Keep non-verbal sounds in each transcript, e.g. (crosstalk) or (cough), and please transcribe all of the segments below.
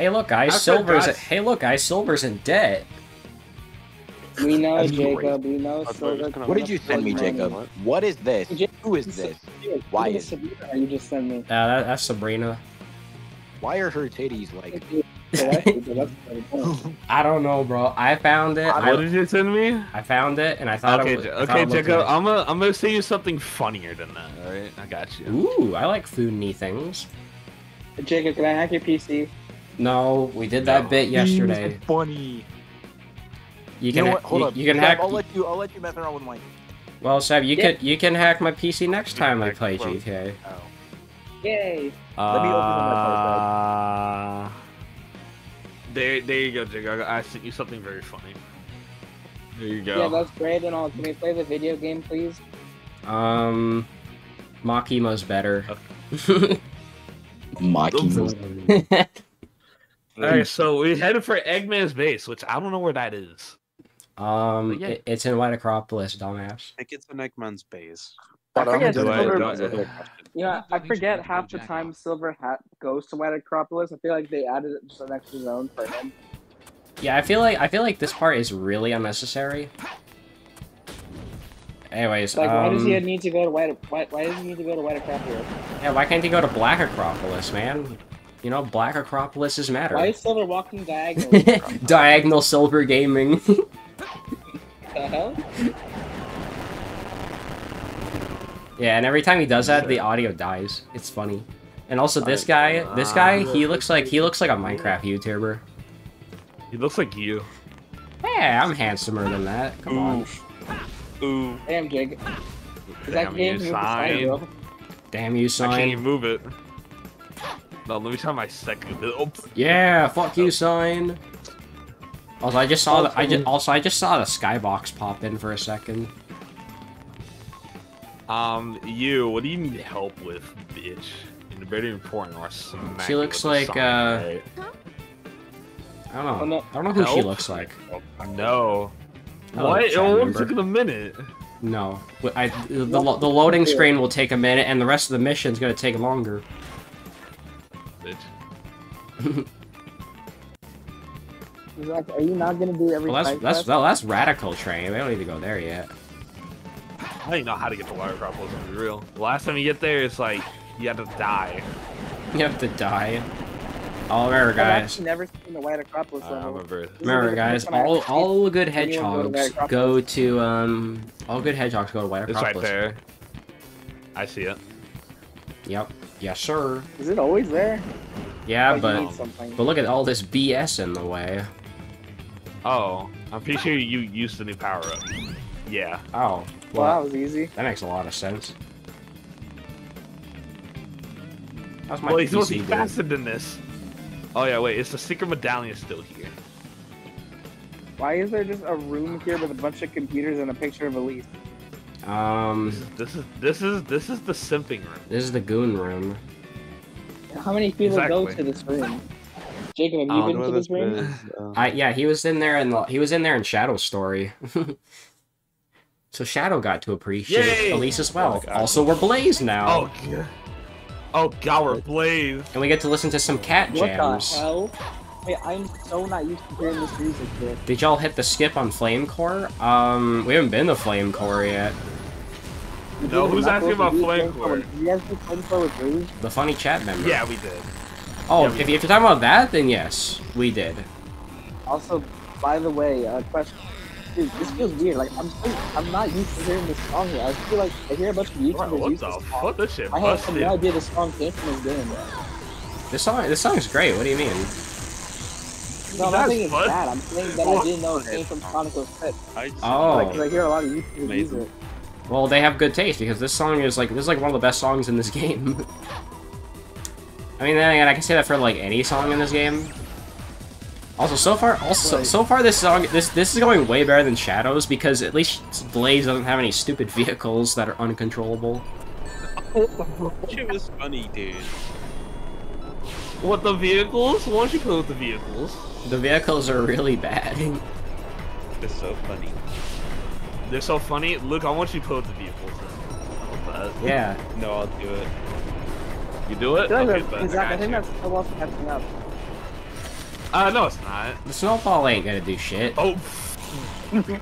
Hey, look, guys, I Silver's. forgot- Hey, look, guys, Silver's in debt. We know, That's Jacob. We know. Silver what- What did you send me, Money. Jacob? What is this? Who is this? Why is- Sabrina you just sent me? Uh, that, that's Sabrina. Why are her titties like? That's pretty cool. I don't know, bro. I found it. What I, did you send me? I found it, and I thought Okay, it was. Ja- I thought okay, Jacob. I'm gonna I'm gonna say you something funnier than that. All right, I got you. Ooh, I like foodny things. Jacob, can I hack your PC? No, we did that No. bit yesterday. Funny. You You can know what? Hold you, up. you can Seb, hack. I'll let you. I'll let you mess around with mine. Well, Seb, you Yeah. can you can hack my PC next time I play from- GTA. Oh. Yay! Let me open Uh, there, there you go, Jacob. I sent you something very funny. There you go. Yeah, that's great and all. Can we play the video game, please? Um, Makima's better. (laughs) (laughs) Mocking. Alright, so we headed for Eggman's base, which I don't know where that is. um, yeah. it- it's in White Acropolis, dumbass. I think it's an Eggman's base. I forget do I- Silver. do I- That's a good question. You know, I forget half the time Silver hat goes to White Acropolis. I feel like they added just an extra zone for him. Yeah, I feel like I feel like this part is really unnecessary. Anyways, Like, why does he um, need to go to White? Why, why does he need to go to White Acropolis? yeah, why can't he go to Black Acropolis, man? You know, Black Acropolises matter. Why is Silver walking diagonally? (laughs) Diagonal Silver Gaming. (laughs) the hell? yeah, and every time he does that, the audio dies. It's funny. And also, this guy, this guy, he looks like he looks like a Minecraft YouTuber. He looks like you. Yeah, I'm handsomer than that. Come on. Ooh. Damn, Jake. Is Damn that game you, sign. Damn you, I can't sign. even move it. No, let me try my second. Oh, Yeah, fuck you, sign. Also, I just saw the, I just also I just saw the skybox pop in for a second. Um, you, what do you need help with, bitch? And very important, or smack She looks like, sign, uh, right? I don't know. Oh, no. I don't know who she looks like. No. Oh, what? It chat only member. took a minute. No, I, the, the the loading screen will take a minute, and the rest of the mission's gonna take longer. Bitch. (laughs) Zach, are you not gonna do every Well, that's that's well, that's radical train. We don't need to go there yet. I don't even know how to get the White Acropolis, to be real. The last time you get there, it's like, you have to die. (laughs) You have to die. Oh, remember, I've guys. never seen the White Acropolis Uh, remember. Remember, guys. first time I All all good Anyone go to hedgehogs go to um. All good hedgehogs go to White It's right there. I see it. Yep. Yes, sure. Is it always there? Yeah, Like, but but look at all this BS in the way. Oh, I'm pretty sure you used the new power up. Yeah. Oh, well, well, that was easy. that makes a lot of sense. How's my Well, he's supposed to be faster than this. Oh yeah, wait, it's the secret medallion still here. Why is there just a room here with a bunch of computers and a picture of Elise? Um, This is this is this is the simping room. this is the goon room. How many people go to this room? Jacob, have you don't been to where this room? is, uh, I yeah, he was in there in the, he was in there in Shadow Story. (laughs) so Shadow got to appreciate Yay! Elise as well. Oh also, we're Blaze now, Oh god. Oh god, we're Blaze. and we get to listen to some cat What jams. the hell? Wait, I'm so not used to hearing this music, dude. Did y'all hit the skip on Flame Core? Um, we haven't been to Flame Core yet. No, who's asking about Flame Core? Did You guys do Flame Core with Rouge? The funny chat member. Yeah, we did. Oh, Yeah, we if, if you're talking about that, then yes, we did. Also, by the way, uh, question. Dude, this feels weird. Like, I'm so, I'm not used to hearing this song here. I feel like I hear a bunch of YouTubers what use the this song. fuck? This shit I had busted. no idea this song came from this game. This song, this song's great. What do you mean? No, I'm not saying it's bad. I'm saying that I didn't know it came from Sonic 06. I just, Oh. Like, 'cause I hear a lot of YouTubers use it. Well, they have good taste because this song is like this is like one of the best songs in this (laughs) game. I mean, then again, I can say that for like any song in this game. Also, so far, also Like- so far, this song this this is going way better than Shadows because at least Blaze doesn't have any stupid (laughs) vehicles that are uncontrollable. (laughs) shit was funny, dude. What the vehicles? Why don't you play with the vehicles? The vehicles are really bad. It's so funny. They're so funny. Look, I want you to play with the vehicles. How yeah. No, I'll do it. You do it? I feel like Okay, that- bet. Zach, I got think you. that's still also catching up. Uh, no, it's not. The snowball ain't gonna do shit. Oh, (laughs)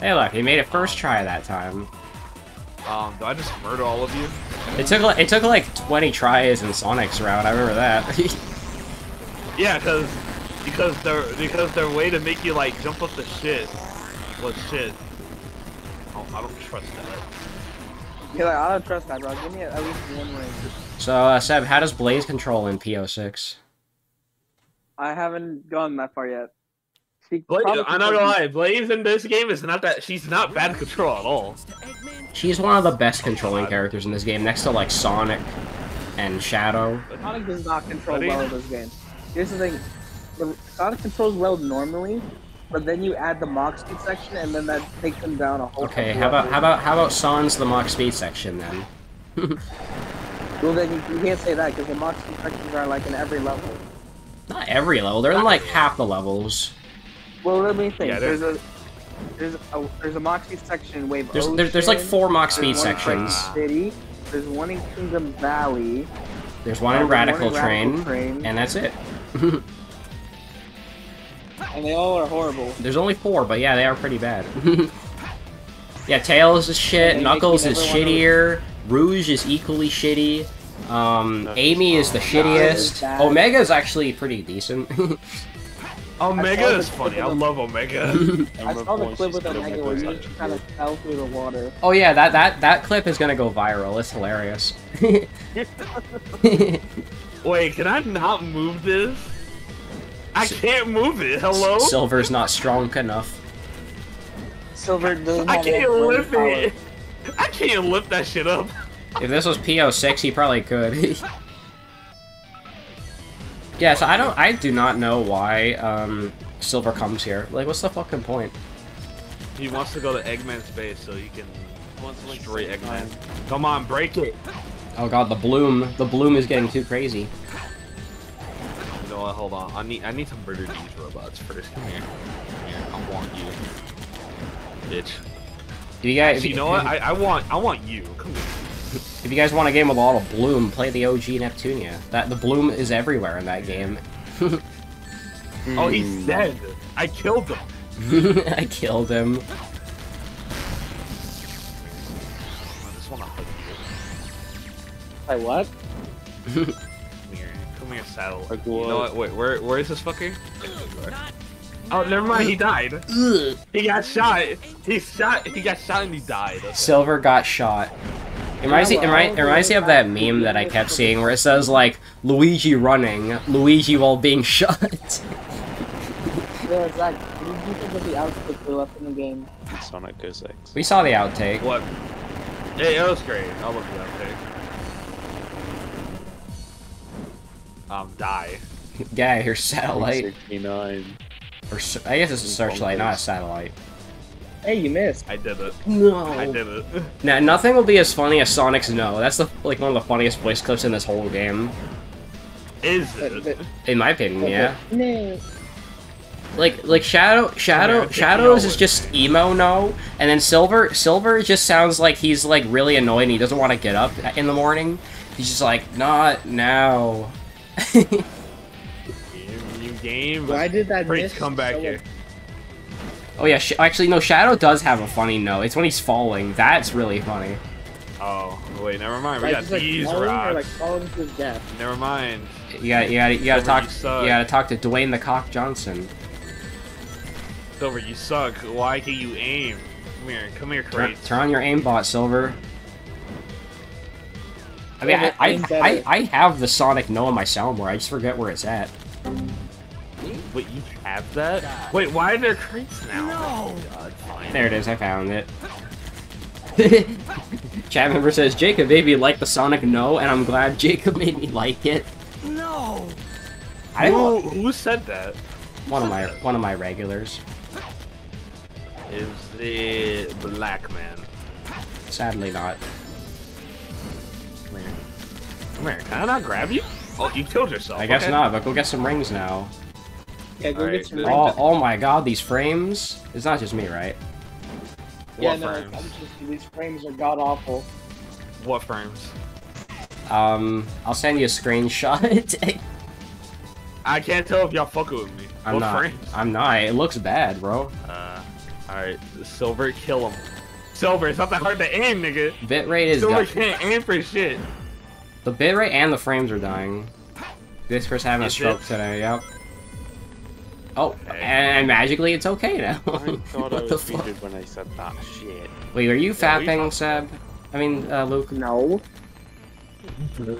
Hey, look, he made it first try that time. um, do I just murder all of you? It took like it took like 20 tries in Sonic's route. I remember that. (laughs) Yeah, cause because their because their way to make you like jump up the shit was shit. Oh, I don't trust that. You're like, I don't trust that, bro. Give me at least one ring. so, uh, Seb, how does Blaze control in P-06? I haven't gone that far yet. She Blaze, I'm not gonna lie, Blaze in this game is not that she's not bad control at all. She's one of the best controlling characters in this game, next to like Sonic and Shadow. Sonic does not control What do you- well in this game. Here's the thing. The Sonic controls well normally, but then you add the Mach speed section, and then that takes them down a whole Okay, how about levels. how about how about Sans the Mach Speed section then? (laughs) Well, then you, you can't say that, because the Mach speed sections are like in every level. Not every level. They're in like half the levels. Well, let me think. Yeah, there's a there's a there's a Mach speed section in Wave There's Ocean. there, there's like four Mach Speed there's one in sections. City. There's one in Kingdom Valley. There's one in there's Radical Radical Train, Train. and that's it. (laughs) And they all are horrible. There's only four, but yeah, they are pretty bad. (laughs) yeah, Tails is shit. And they make Knuckles is shittier. Rouge is equally shitty. Um, Amy is the shittiest. bad. Omega is actually pretty decent. Omega is funny. I love Omega. I saw the (laughs) clip with Omega where you just kind of fell through the water. oh yeah, that that that clip is gonna go viral. It's hilarious. Wait, can I not move this? I can't move it. Hello? Silver's not strong enough. Silver doesn't I can't enough brain lift power. it. I can't lift that shit up. If this was P-06, he probably could. (laughs) yeah, so I don't, I do not know why um, Silver comes here. Like, what's the fucking point? He wants to go to Eggman's base so he can destroy Eggman. Come on, break it. Oh god, the bloom, the bloom is getting too crazy. You know what? Hold on. I need I need to murder these robots first. Come here. Come here. I want you, bitch. If you guys, Actually, you know what? I, I want I want you. Come here. if you guys want a game with a lot of bloom, play the OG Neptunia. That the bloom is everywhere in that game. Oh, he's (laughs) dead. Hmm. I killed him. (laughs) I killed him. (laughs) you. Like what? Come (laughs) here. Come here, saddle. Like You know what? Wait, where where is this fucker? Oh, never mind. He died. Ugh. He got shot. He shot. He got shot and he died. Okay. Silver got shot. It reminds, me, it, remind, it reminds me of that meme that I kept seeing where it says, like, Luigi running, Luigi while being (laughs) shot. Yeah, Zach, what did you think the outfits they left in the game? Sonic 06. we saw the outtake. What? Yeah, it was great. I love the update. Um, die. Get out of here, satellite. 69. Or, s- I guess it's a searchlight, not a satellite. Hey, you missed. I did it. No. I did it. (laughs) Now, nothing will be as funny as Sonic's No. That's the like one of the funniest voice clips in this whole game, Is it? in my opinion. Yeah. No. Like like Shadow Shadow American Shadows is just emo no, and then Silver Silver just sounds like he's like really annoyed and he doesn't want to get up in the morning. He's just like not now. Game, new game. Why did that Preach, miss come back so here. oh yeah, sh actually no. Shadow does have a funny no. It's when he's falling. That's really funny. Oh, wait, never mind. We Like, got just, like, these falling or, rocks. like falling to his death. Never mind. You got you got you got to talk you you got to talk to Dwayne the Cock Johnson. Silver, you suck. Why can't you aim? Come here. Come here, Turn, Kratos. turn on your aimbot, Silver. I mean, I, I, I. I have the Sonic No in my soundboard. I just forget where it's at. Wait, you have that? Wait, why are there crates now? No. God. There it is. I found it. (laughs) Chat member says Jacob made me like the Sonic No, and I'm glad Jacob made me like it. No. I Who, who said that? One of my one of my regulars. Is the black man? Sadly not. Come here. Can I not grab you? Oh, you killed yourself. I guess okay. not. But go get some rings now. Yeah, go Alright, get some rings. Oh, oh my God! These frames. It's not just me, right? yeah, What no, frames? I'm just, these frames are god awful. What frames? Um, I'll send you a screenshot. (laughs) I can't tell if y'all fucking with me. I'm what not. frames? I'm not. It looks bad, bro. Uh, alright, Silver, kill him. Silver, it's not that hard to aim, nigga. Bitrate is Silver can't aim for shit. The bitrate and the frames are dying. This person having a stroke it? today. Yep. Oh, Hey. and magically it's okay now. I (laughs) I what the fuck? when I said that shit. Wait, are you Yeah, what are you fapping, Seb? I mean, uh, Luke. No. (laughs)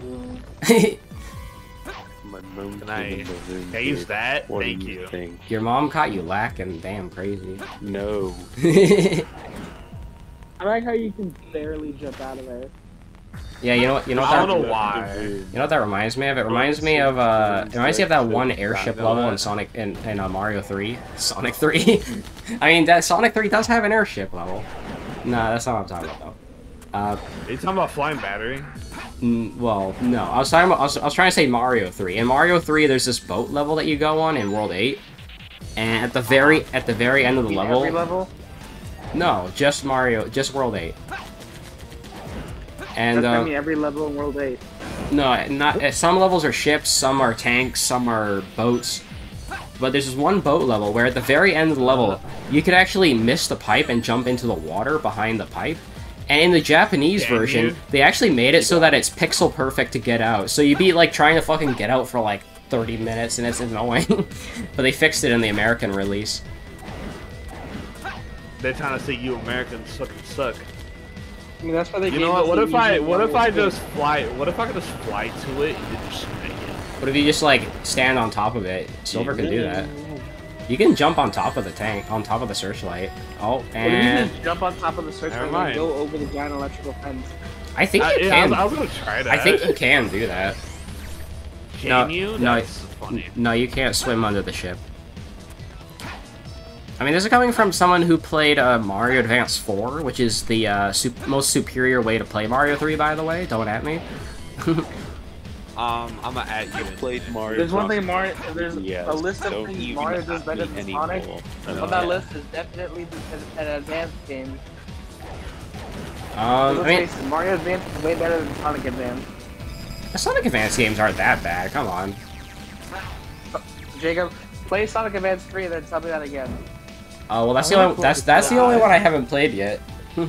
My moon Can I in the moon, Phase dude. that? What Thank you, you. think? Your mom caught you lacking. Damn, crazy. No. (laughs) I like how you can barely jump out of there. Yeah, you know what? You know what? I That, don't know why. You know what that reminds me of? It reminds me of uh, it reminds me of that one airship level in Sonic in, in uh, Mario 3. (laughs) Sonic 3. (laughs) I mean, that Sonic 3 does have an airship level. Nah, that's not what I'm talking about though. Uh, Are you talking about flying battery? well, no, I was talking about. I was, I was trying to say Mario 3. In Mario 3, there's this boat level that you go on in World 8, and at the very at the very end of the level, Every level? no, just Mario, just World 8. And That's uh, I mean every level in World 8. No, not uh, some levels are ships, some are tanks, some are boats. But there's this one boat level where at the very end of the level, you could actually miss the pipe and jump into the water behind the pipe. And in the Japanese Can version, you? they actually made it so that it's pixel perfect to get out. So you'd be like trying to fucking get out for like 30 minutes and it's annoying. (laughs) but they fixed it in the American release. They're trying to say you Americans fucking suck. I mean that's why they You gave know what? What if I what if Mario I thing. just fly? What if I could just fly to it and then just smack it? But if you just like stand on top of it, Silver can do that. You can jump on top of the tank, on top of the searchlight. Oh, What if you and just jump on top of the searchlight and go over the giant electrical fence? I think Uh, you yeah, I can. was, I was gonna try that. I think you can do that. Can no, you? no, That's funny. No, you can't swim under the ship. I mean, this is coming from someone who played uh, Mario Advance 4, which is the uh, sup most superior way to play Mario 3, by the way. Don't at me. (laughs) Um, I'm gonna add you. Played Mario. There's one thing Mario. There's Yes, a list of don't things Mario at does better than Sonic. anymore. No. on that list is definitely the- an advanced game. Um, I mean, Mario Advance is way better than Sonic Advance. the Sonic Advance games aren't that bad. Come on. Jacob, play Sonic Advance 3 and then tell me that again. Oh well, that's the only that's that's the only one I haven't played yet. (laughs)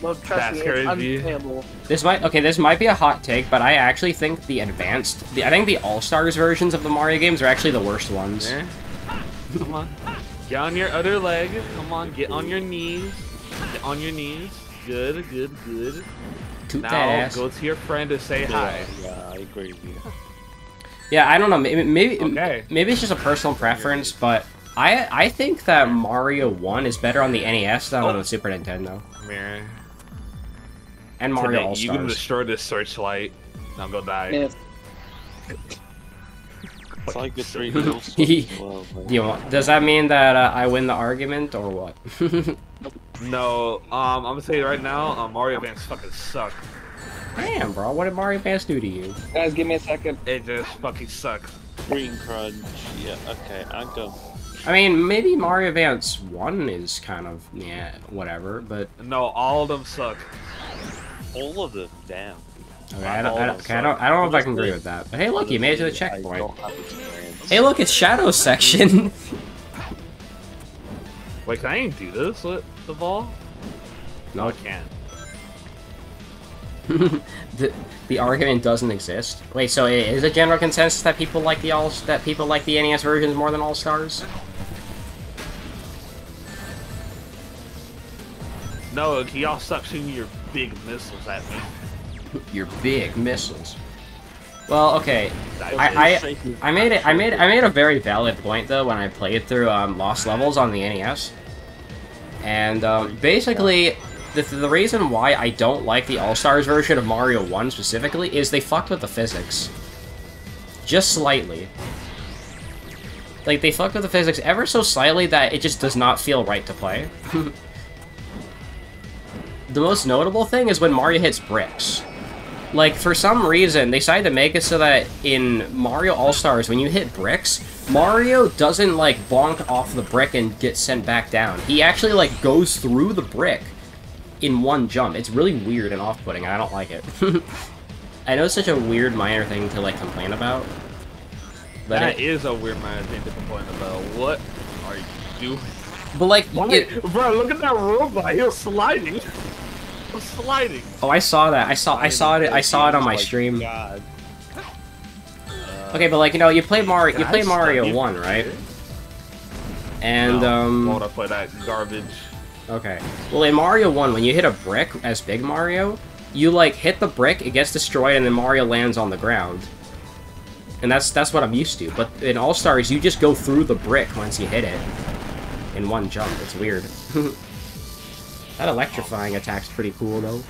Well, trust That's me, it's crazy. unplayable. This might okay. This might be a hot take, but I actually think the advanced, the, I think the All Stars versions of the Mario games are actually the worst ones. Yeah. Come on. Get on your other leg. Come on, get on your knees. Get on your knees. Good, good, good. Toot that Now ass. go to your friend to say Yeah, hi. yeah, I agree with you. Yeah, I don't know. Maybe maybe, Okay. maybe it's just a personal preference, but I I think that Mario One is better on the NES than on Oh. the Super Nintendo Come here. and Mario Today, All you can destroy this searchlight. Now go die. Yes. (laughs) It's like the three little well. Do you want, does that mean that uh, I win the argument or what? (laughs) No, um, I'm gonna say right now, um, Mario Advance fucking suck. Damn, bro, what did Mario Advance do to you? Guys, give me a second. It just fucking sucks. Green crunch. Yeah, okay, I'm done. I mean, maybe Mario Advance One is kind of yeah, whatever, but No, all of them suck. All of them, damn. okay, I don't, I don't, okay, I don't, I don't know if I can agree with that. But hey, look, you made it to the checkpoint. don't have experience. Hey, look, it's Shadow section. (laughs) Wait, can I even do this with the ball? No, I can't. (laughs) the the argument doesn't exist. Wait, so it is a general consensus that people like the all that people like the NES versions more than All Stars? No, y'all stop shooting your big missiles at me. Your big missiles. Well, okay. I, I I made it. I made I made a very valid point though when I played through um, Lost Levels on the NES, and um, basically. The, the reason why I don't like the All Stars version of Mario 1 specifically is they fucked with the physics. Just slightly. Like, they fucked with the physics ever so slightly that it just does not feel right to play. (laughs) the most notable thing is when Mario hits bricks. Like, for some reason, they decided to make it so that in Mario All-Stars, when you hit bricks, Mario doesn't, like, bonk off the brick and get sent back down. He actually, like, goes through the brick in one jump. It's really weird and off-putting, and I don't like it. (laughs) I know it's such a weird minor thing to, like, complain about, But That it, is a weird minor thing to complain about. What are you doing? but like, it, bro, look at that robot. He was sliding. Was sliding. oh, I saw that. I saw. I saw it. I saw it on my stream. God. Okay, but like you know, you play Mario. You play Mario One, right? And um. Why would I play that garbage? Okay. Well, in Mario 1, when you hit a brick as Big Mario, you, like, hit the brick, it gets destroyed, and then Mario lands on the ground. And that's that's what I'm used to. But in All-Stars, you just go through the brick once you hit it. In one jump. It's weird. (laughs) that electrifying attack's pretty cool, though.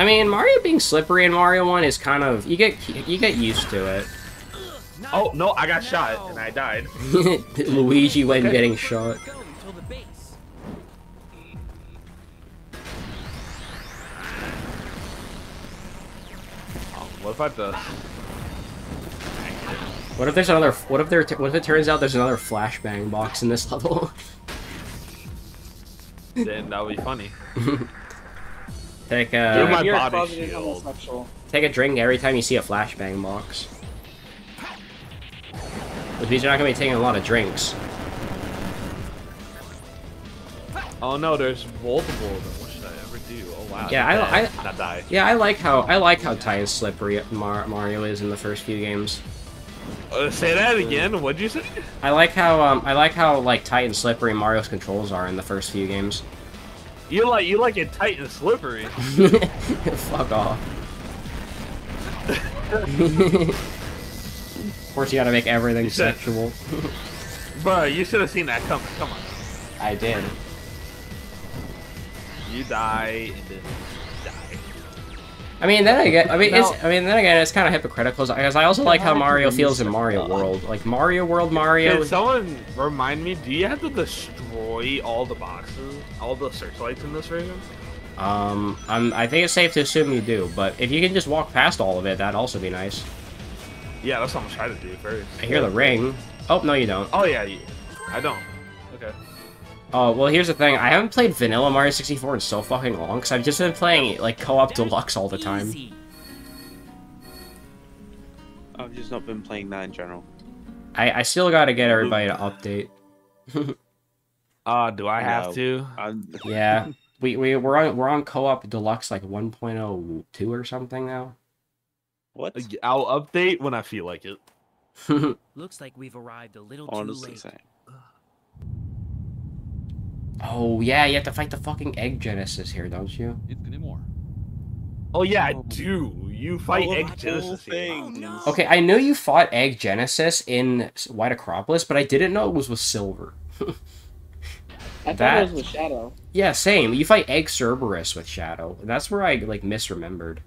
I mean, Mario being slippery in Mario 1 is kind of... You get you get used to it. Oh no, I got shot and I died. (laughs) Luigi when getting shot. What if I the? What if there's another? What if there? What if it turns out there's another flashbang box in this level? (laughs) Then that would be funny. (laughs) take Give a my You're body shield. take a drink every time you see a flashbang box. Which means you're not gonna be taking a lot of drinks. Oh no, there's multiple of them. What should I ever do? Oh wow. Yeah, I- dead. I- die. Yeah, I like how I like how tight and slippery Mar Mario is in the first few games. Uh, say that again. What'd you say? I like how um I like how like tight and slippery Mario's controls are in the first few games. You like you like it tight and slippery. (laughs) (laughs) Fuck off. (laughs) of course, you gotta make everything You said- sexual. Bro, you should have seen that coming. Come on. I did. You die and then die. I mean, then again, I mean, Now- it's, I mean, then again, it's kind of hypocritical because I also like how Mario feels in Mario World. Like Mario World, Mario. Can someone remind me? Do you have to destroy all the boxes, all the searchlights in this version? Um, I'm, I think it's safe to assume you do, but if you can just walk past all of it, that'd also be nice. Yeah, that's what I'm trying to do first. I hear the ring. Oh no, you don't. Oh yeah, I don't. Okay. Oh well, here's the thing. I haven't played Vanilla Mario 64 in so fucking long because I've just been playing like co-op deluxe all the time. I've just not been playing that in general. I, I still got to get everybody to update. Uh, (laughs) do I have No. to? Yeah, (laughs) we we we're on we're on co-op deluxe like 1.02 or something now. what? I'll update when I feel like it. (laughs) Looks like we've arrived a little Honestly too late. saying. Oh yeah, you have to fight the fucking Egg Genesis here, don't you? Oh yeah, I do. You fight Oh, Egg Genesis. whole here. thing. Oh, okay, I know you fought Egg Genesis in White Acropolis, but I didn't know it was with Silver. (laughs) I thought That- it was with Shadow. Yeah, same. You fight Egg Cerberus with Shadow. That's where I like misremembered.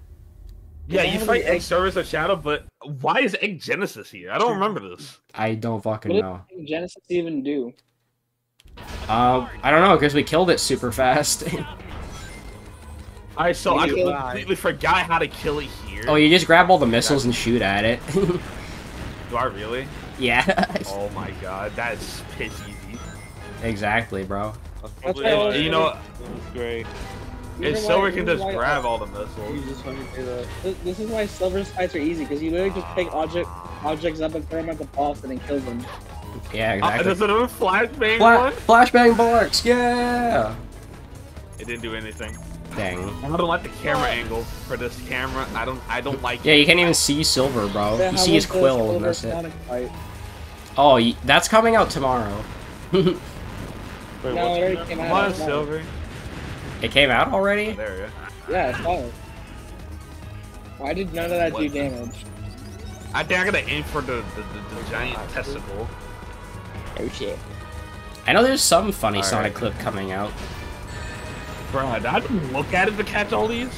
Yeah, you fight Egg Egg- Cerberus of Shadow, but why is Egg Genesis here? I don't remember this. I don't fucking What know. did Genesis even do? Um, I don't know because we killed it super fast. (laughs) I so I completely forgot how to kill it here. oh, you just grab all the missiles and shoot at it. (laughs) Do I really? yeah, (laughs) Oh my god, that is piss easy. exactly, bro. That's That's probably why I why was- You know, it was great. You and know Silver can you know just why- grab all the missiles. just to. This, this is why Silver's fights are easy because you literally just pick object objects up and throw them at the boss and then kill them. Yeah, Uh, exactly. does it have a flashbang Fla- one? flashbang box, yeah. It didn't do anything. Dang. I don't like the camera angle for this camera. I don't. I don't like. It. Yeah, you can't even see Silver, bro. Yeah, You see his quill, and that's it. Fight? Oh, that's coming out tomorrow. (laughs) Wait, No, what's it already that? came Come out. on. Silver. it came out already? There you go. Yeah, it's saw it. Why did none of that do damage? I think I gotta aim for the the, the, the giant testicle. Oh shit. I know there's some funny Alright. Sonic clip coming out. Bro, I didn't look at it to catch all these.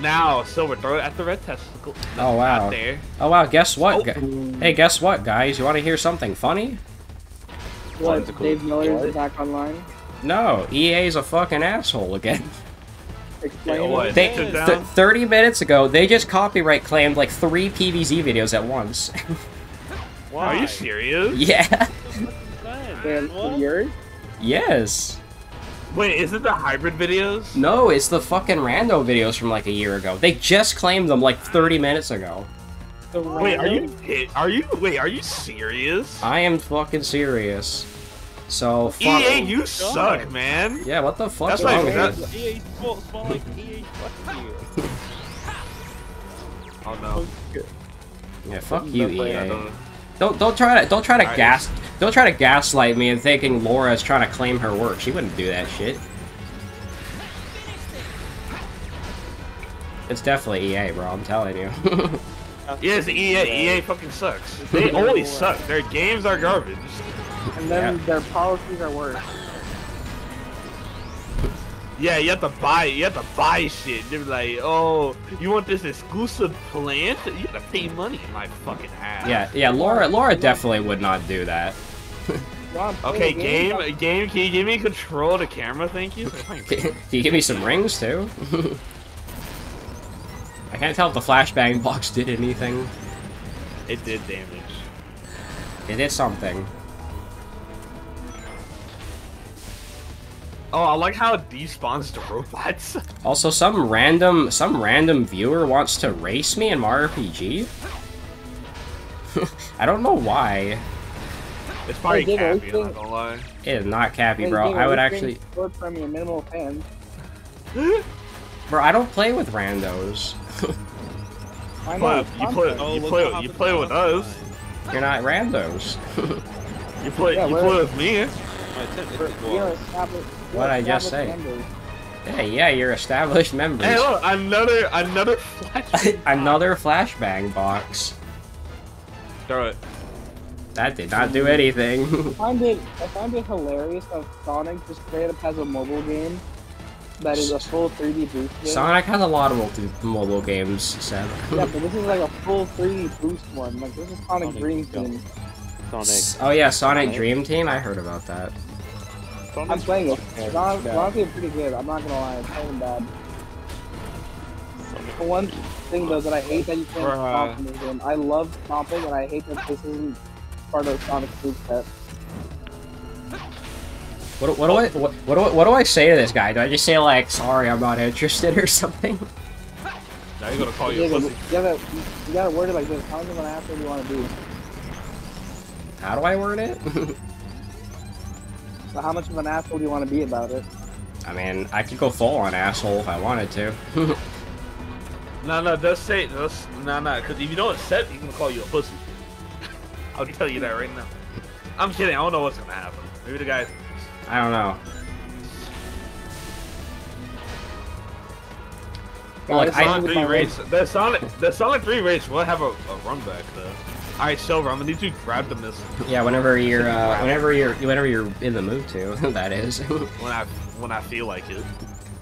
Now, Silver, throw it at the red testicle. Oh wow. Out there. Oh wow, guess what? Oh. Hey, guess what, guys? You want to hear something funny? What? Tentacle. Dave Miller's What? is back online. No, EA's a fucking asshole again. Explain what? They, th- 30 minutes ago, they just copyright claimed like three PVZ videos at once. (laughs) Are you serious? (laughs) yeah. They're What? yours? Yes. Wait, is it the hybrid videos? No, it's the fucking rando videos from like a year ago. They just claimed them like 30 minutes ago. The Wait, are you are you wait, are you serious? I am fucking serious. So, fuck. EA, you suck, man. Yeah, what the fuck? That's like- wrong with you? EA Sports more EA fucking you. Oh no. Yeah, fuck you, Yeah, EA. Don't- Don't don't try to don't try to Alright. gas don't try to gaslight me and thinking Laura's trying to claim her work. She wouldn't do that shit. It's definitely EA, bro. I'm telling you. Yes, EA, EA fucking sucks. They always suck. Their games are garbage. and then their policies are worse. Yeah, you have to buy. You have to buy shit. They're like, oh, you want this exclusive plant? You have to pay money in my fucking ass. yeah, yeah. Laura Laura definitely would not do that. (laughs) You wanna play Okay, game? game, game. Can you give me control of the camera? Thank you. (laughs) Can you give me some rings too? (laughs) I can't tell if the flashbang box did anything. It did damage. It did something. Oh, I like how it despawns the robots. (laughs) Also, some random some random viewer wants to race me in Mario RPG. (laughs) I don't know why. It's probably hey, cappy, I'm not gonna lie. It is not Cappy, Hey, bro. Diego, I would actually, game's short from your minimal fans. (gasps) bro. I don't play with randos. (laughs) I know. But it's you play. You play, what you play with us. us. You're not randos. You play, Yeah, you play with me. My attempt is We're- to we go are out. established- we What'd I just say? members. yeah, yeah. You're established members. Hey, look, another, another flash. (laughs) Another flashbang box. Throw it. That did not do anything. (laughs) I find it I find it hilarious that Sonic just straight up has a mobile game that is a full 3D boost game. Sonic has a lot of multi- mobile games, Seb. Yeah, but (laughs) this is like a full 3D boost one. Like this is Sonic Sonic Dream Team. Sonic. oh yeah, Sonic Sonic. Dream Team. I heard about that. I'm playing it. It's hon- it's Yeah. pretty good. I'm not gonna lie, it's kind of bad. The one thing though that I hate that you can't Bruh. stomp in this game. I love stomping and I hate that this isn't part of Sonic Boot set. What, what do I what, what do I, what do I say to this guy? Do I just say like, sorry, I'm not interested or (laughs) something? Now you're gonna call you You a gotta, pussy. you gotta, you gotta word it like this. How much of an asshole do you want to be? How do I word it? (laughs) So how much of an asshole do you want to be about it? I mean, I could go full on asshole if I wanted to. (laughs) No, no, just say, just, no, no, because if you don't accept, he's gonna call you a pussy. (laughs) I'll tell you that right now. I'm kidding. I don't know what's gonna happen. Maybe the guy. I don't know. Well, Guys, like, I, Sonic- Sonic 3 my race. The Sonic, the Sonic 3 race will have a, a run back though. All right, Silver, I'm gonna need you to grab the missile yeah, whenever you're, uh, whenever you're, whenever you're in the mood to, (laughs) that is. (laughs) when I when I feel like it.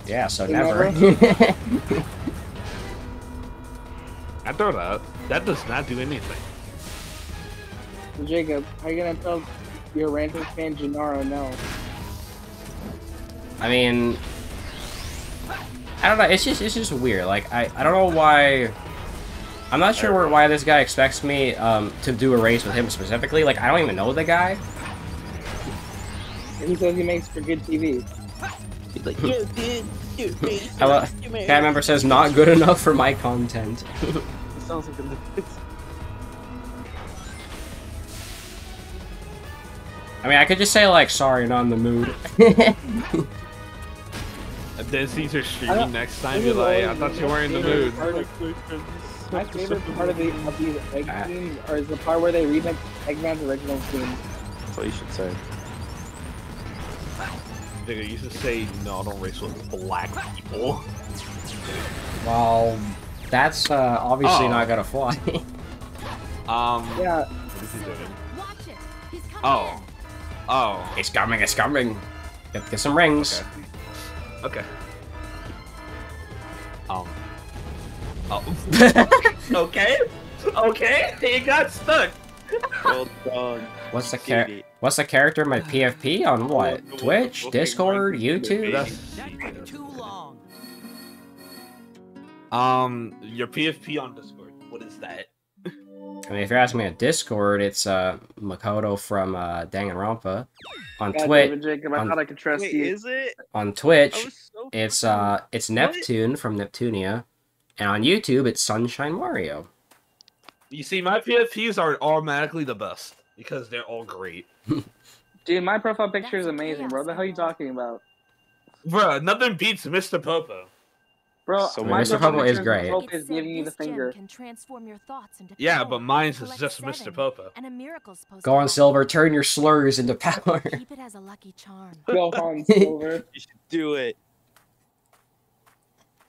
yeah, so You never. (laughs) I throw it out. That does not do anything. Jacob, how you gonna tell your ranting fan Gennaro no? I mean, I don't know. It's just, it's just weird. Like, I, I don't know why. I'm not sure where, why this guy expects me um, to do a race with him specifically. Like, I don't even know the guy. He says he makes for good TV. He's like, you did, (laughs) you made, I lo- you made. Cat member says not good enough for my content. (laughs) It sounds like a I mean, I could just say like, sorry, not in the mood. And (laughs) then sees her streaming next time, this be is like, I thought you were in the mood. Part of- My favorite part of, the, of these egg Ah. scenes are is the part where they remix Eggman's original theme. That's what you should say. Nigga, you should say, no, I don't race with black people. well, that's uh, obviously Oh. not gonna fly. (laughs) Um, Yeah, what is he doing? Watch it. He's coming. Oh. Oh. it's coming, it's coming. Get, get some rings. Okay. Okay. Um. Oh. (laughs) okay. Okay. He got stuck. Well done. What's the Did char- What's the character? My PFP on what? Twitch, Discord, YouTube. That's- too long. Um, your PFP on Discord. What is that? I mean, if you're asking me on Discord, it's uh, Makoto from uh, Danganronpa. On God, Twitch, Jacob, I on- thought I could trust Wait, you. is it? on Twitch, was so it's uh, it's Neptune from Neptunia, and on YouTube, it's Sunshine Mario. You see, my PFPs are automatically the best because they're all great. (laughs) Dude, my profile picture is amazing, bro. chaos The hell are you talking about? Bro, nothing beats Mr. Popo. Bro, So my Mr. profile Popo is great. Hope It is giving you the finger. Can transform your thoughts into Yeah, but mine's is Collect just Mr. seven, Popo. And a miracle's Go on. Silver, turn your slurs into power. Keep it as a lucky charm. Go on, (laughs) Silver. You should do it.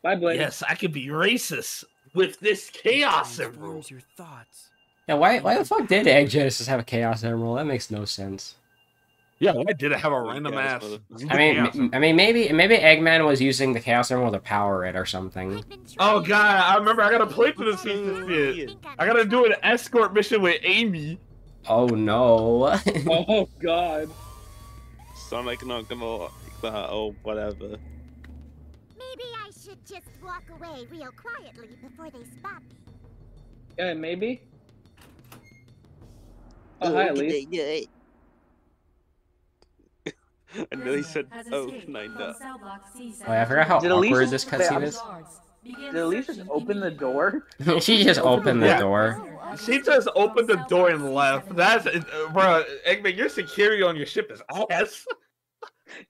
Bye, Blake. Yes, I could be racist with this chaos emerald. Transforms your thoughts. Yeah, why why the fuck did Egg Genesis have a Chaos Emerald? That makes no sense. Yeah, why did it have a random Yeah, ass? I mean, chaos m- I mean, maybe maybe Eggman was using the Chaos Emerald to power it or something. Oh god, I remember I gotta play for this season shit. I gotta do an escort mission with Amy. Oh no! (laughs) Oh, God. Sonic not gonna like that or whatever. Maybe I should just walk away real quietly before they spot me. Yeah, maybe. Oh, hi, Elise. (laughs) I nearly said, oh, Nina. oh, yeah, I forgot how Did awkward Elise- this wait, cutscene is. Did Elise just open the door? (laughs) she just opened the Yeah. door. She just opened the door and left. That's, uh, bro, Eggman, your security on your ship is ass. (laughs)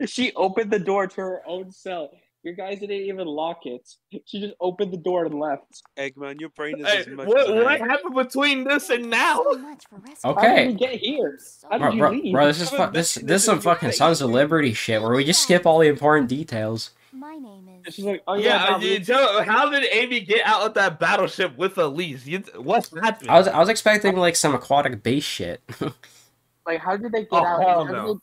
She opened the door to her own cell. Your guys didn't even lock it. She just opened the door and left. Eggman, your brain is Hey, as much what, as what happened between this and now? So much. (laughs) How did Okay. we get here? How Bro, did you bro, leave? bro, this is fu- this this is some fucking Sons of Liberty shit where we just skip all the important details. My name And is. she's like, oh Yeah, yeah, uh, Bob, you tell, how did Amy get out of that battleship with Elise? You, what happened? I was I was expecting like some aquatic base shit. (laughs) like how did they get Oh, out? hell How did no.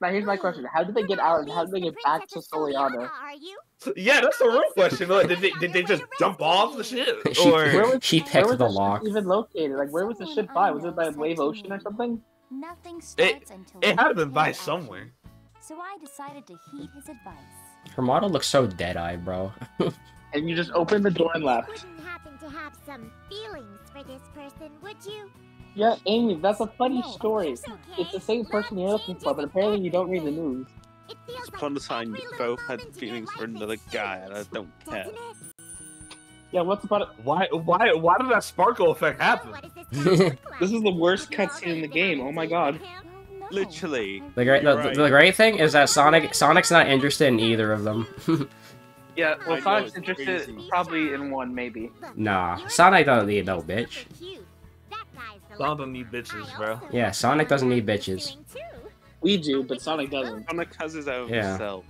They- Now here's my question: How did they get out, and how did they get back to Soleanna? (laughs) Yeah, that's a real question. Like, did, they, did they just jump off the ship? (laughs) she Or Where was- she Where picked was the the ship lock. even located? Like where was the ship by? Was it by Wave Ocean or something? Nothing It- starts until it you had been take by somewhere. So I decided to heed his advice. Her model looks so dead eye, bro. (laughs) And you just opened the door and left. Wouldn't happen to have some feelings for this person, would you? Yeah, Amy, that's a funny No, story. It's okay. It's the same person you're looking for, but apparently you don't read the news. It feels Upon the like time you both had moment in your feelings for another guy, and I don't care. Yeah, what's about it? Why, why, why did that sparkle effect happen? this guy look like? This is the worst cutscene in the game. Oh my god. him? Well, no. Literally. The great the, right. the great thing is that Sonic Sonic's not interested in either of them. (laughs) Yeah, well, Sonic's interested crazy. probably in one, maybe. Look, nah, Sonic so don't need no bitch. Cute. That guy's the Sonic need bitches, bro. Yeah, Sonic doesn't need bitches. We do, but Sonic doesn't. Sonic has his own Yeah. self.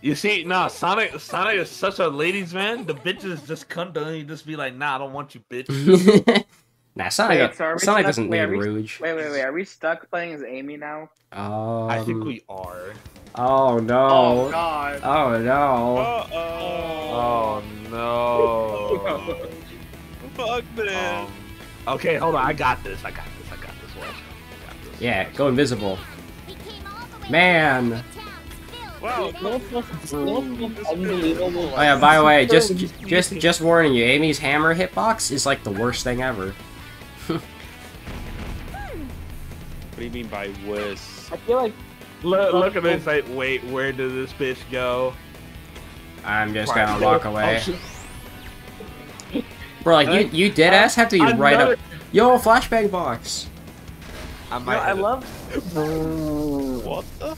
You see, nah, Sonic, Sonic is such a ladies' man. The bitches just come to him and just be like, "Nah, I don't want you, bitch." (laughs) nah, Sonic Wait, so Sonic stuck- doesn't wait, need are we- Rouge. Wait, wait, wait. Are we stuck playing as Amy now? Um, I think we are. Oh no! God. Oh no! Uh-oh. Oh no. (laughs) Fuck this. Okay, hold on. I got this. I got this. I got this. Watch. I got this. Yeah, go invisible. We came all the way Man. from the towns filled Wow. with You know what's most- you know what's most unbelievable? Oh yeah, by the way, just just just warning you, Amy's hammer hitbox is like the worst thing ever. What do you mean by worse? I feel like Look, look at this. Like, wait, where did this bitch go? I'm just gonna walk Oh, away. Shit. Bro, like you you dead ass have to be right Another- up. Yo, flashbang box. I you know, I have to- love. What the?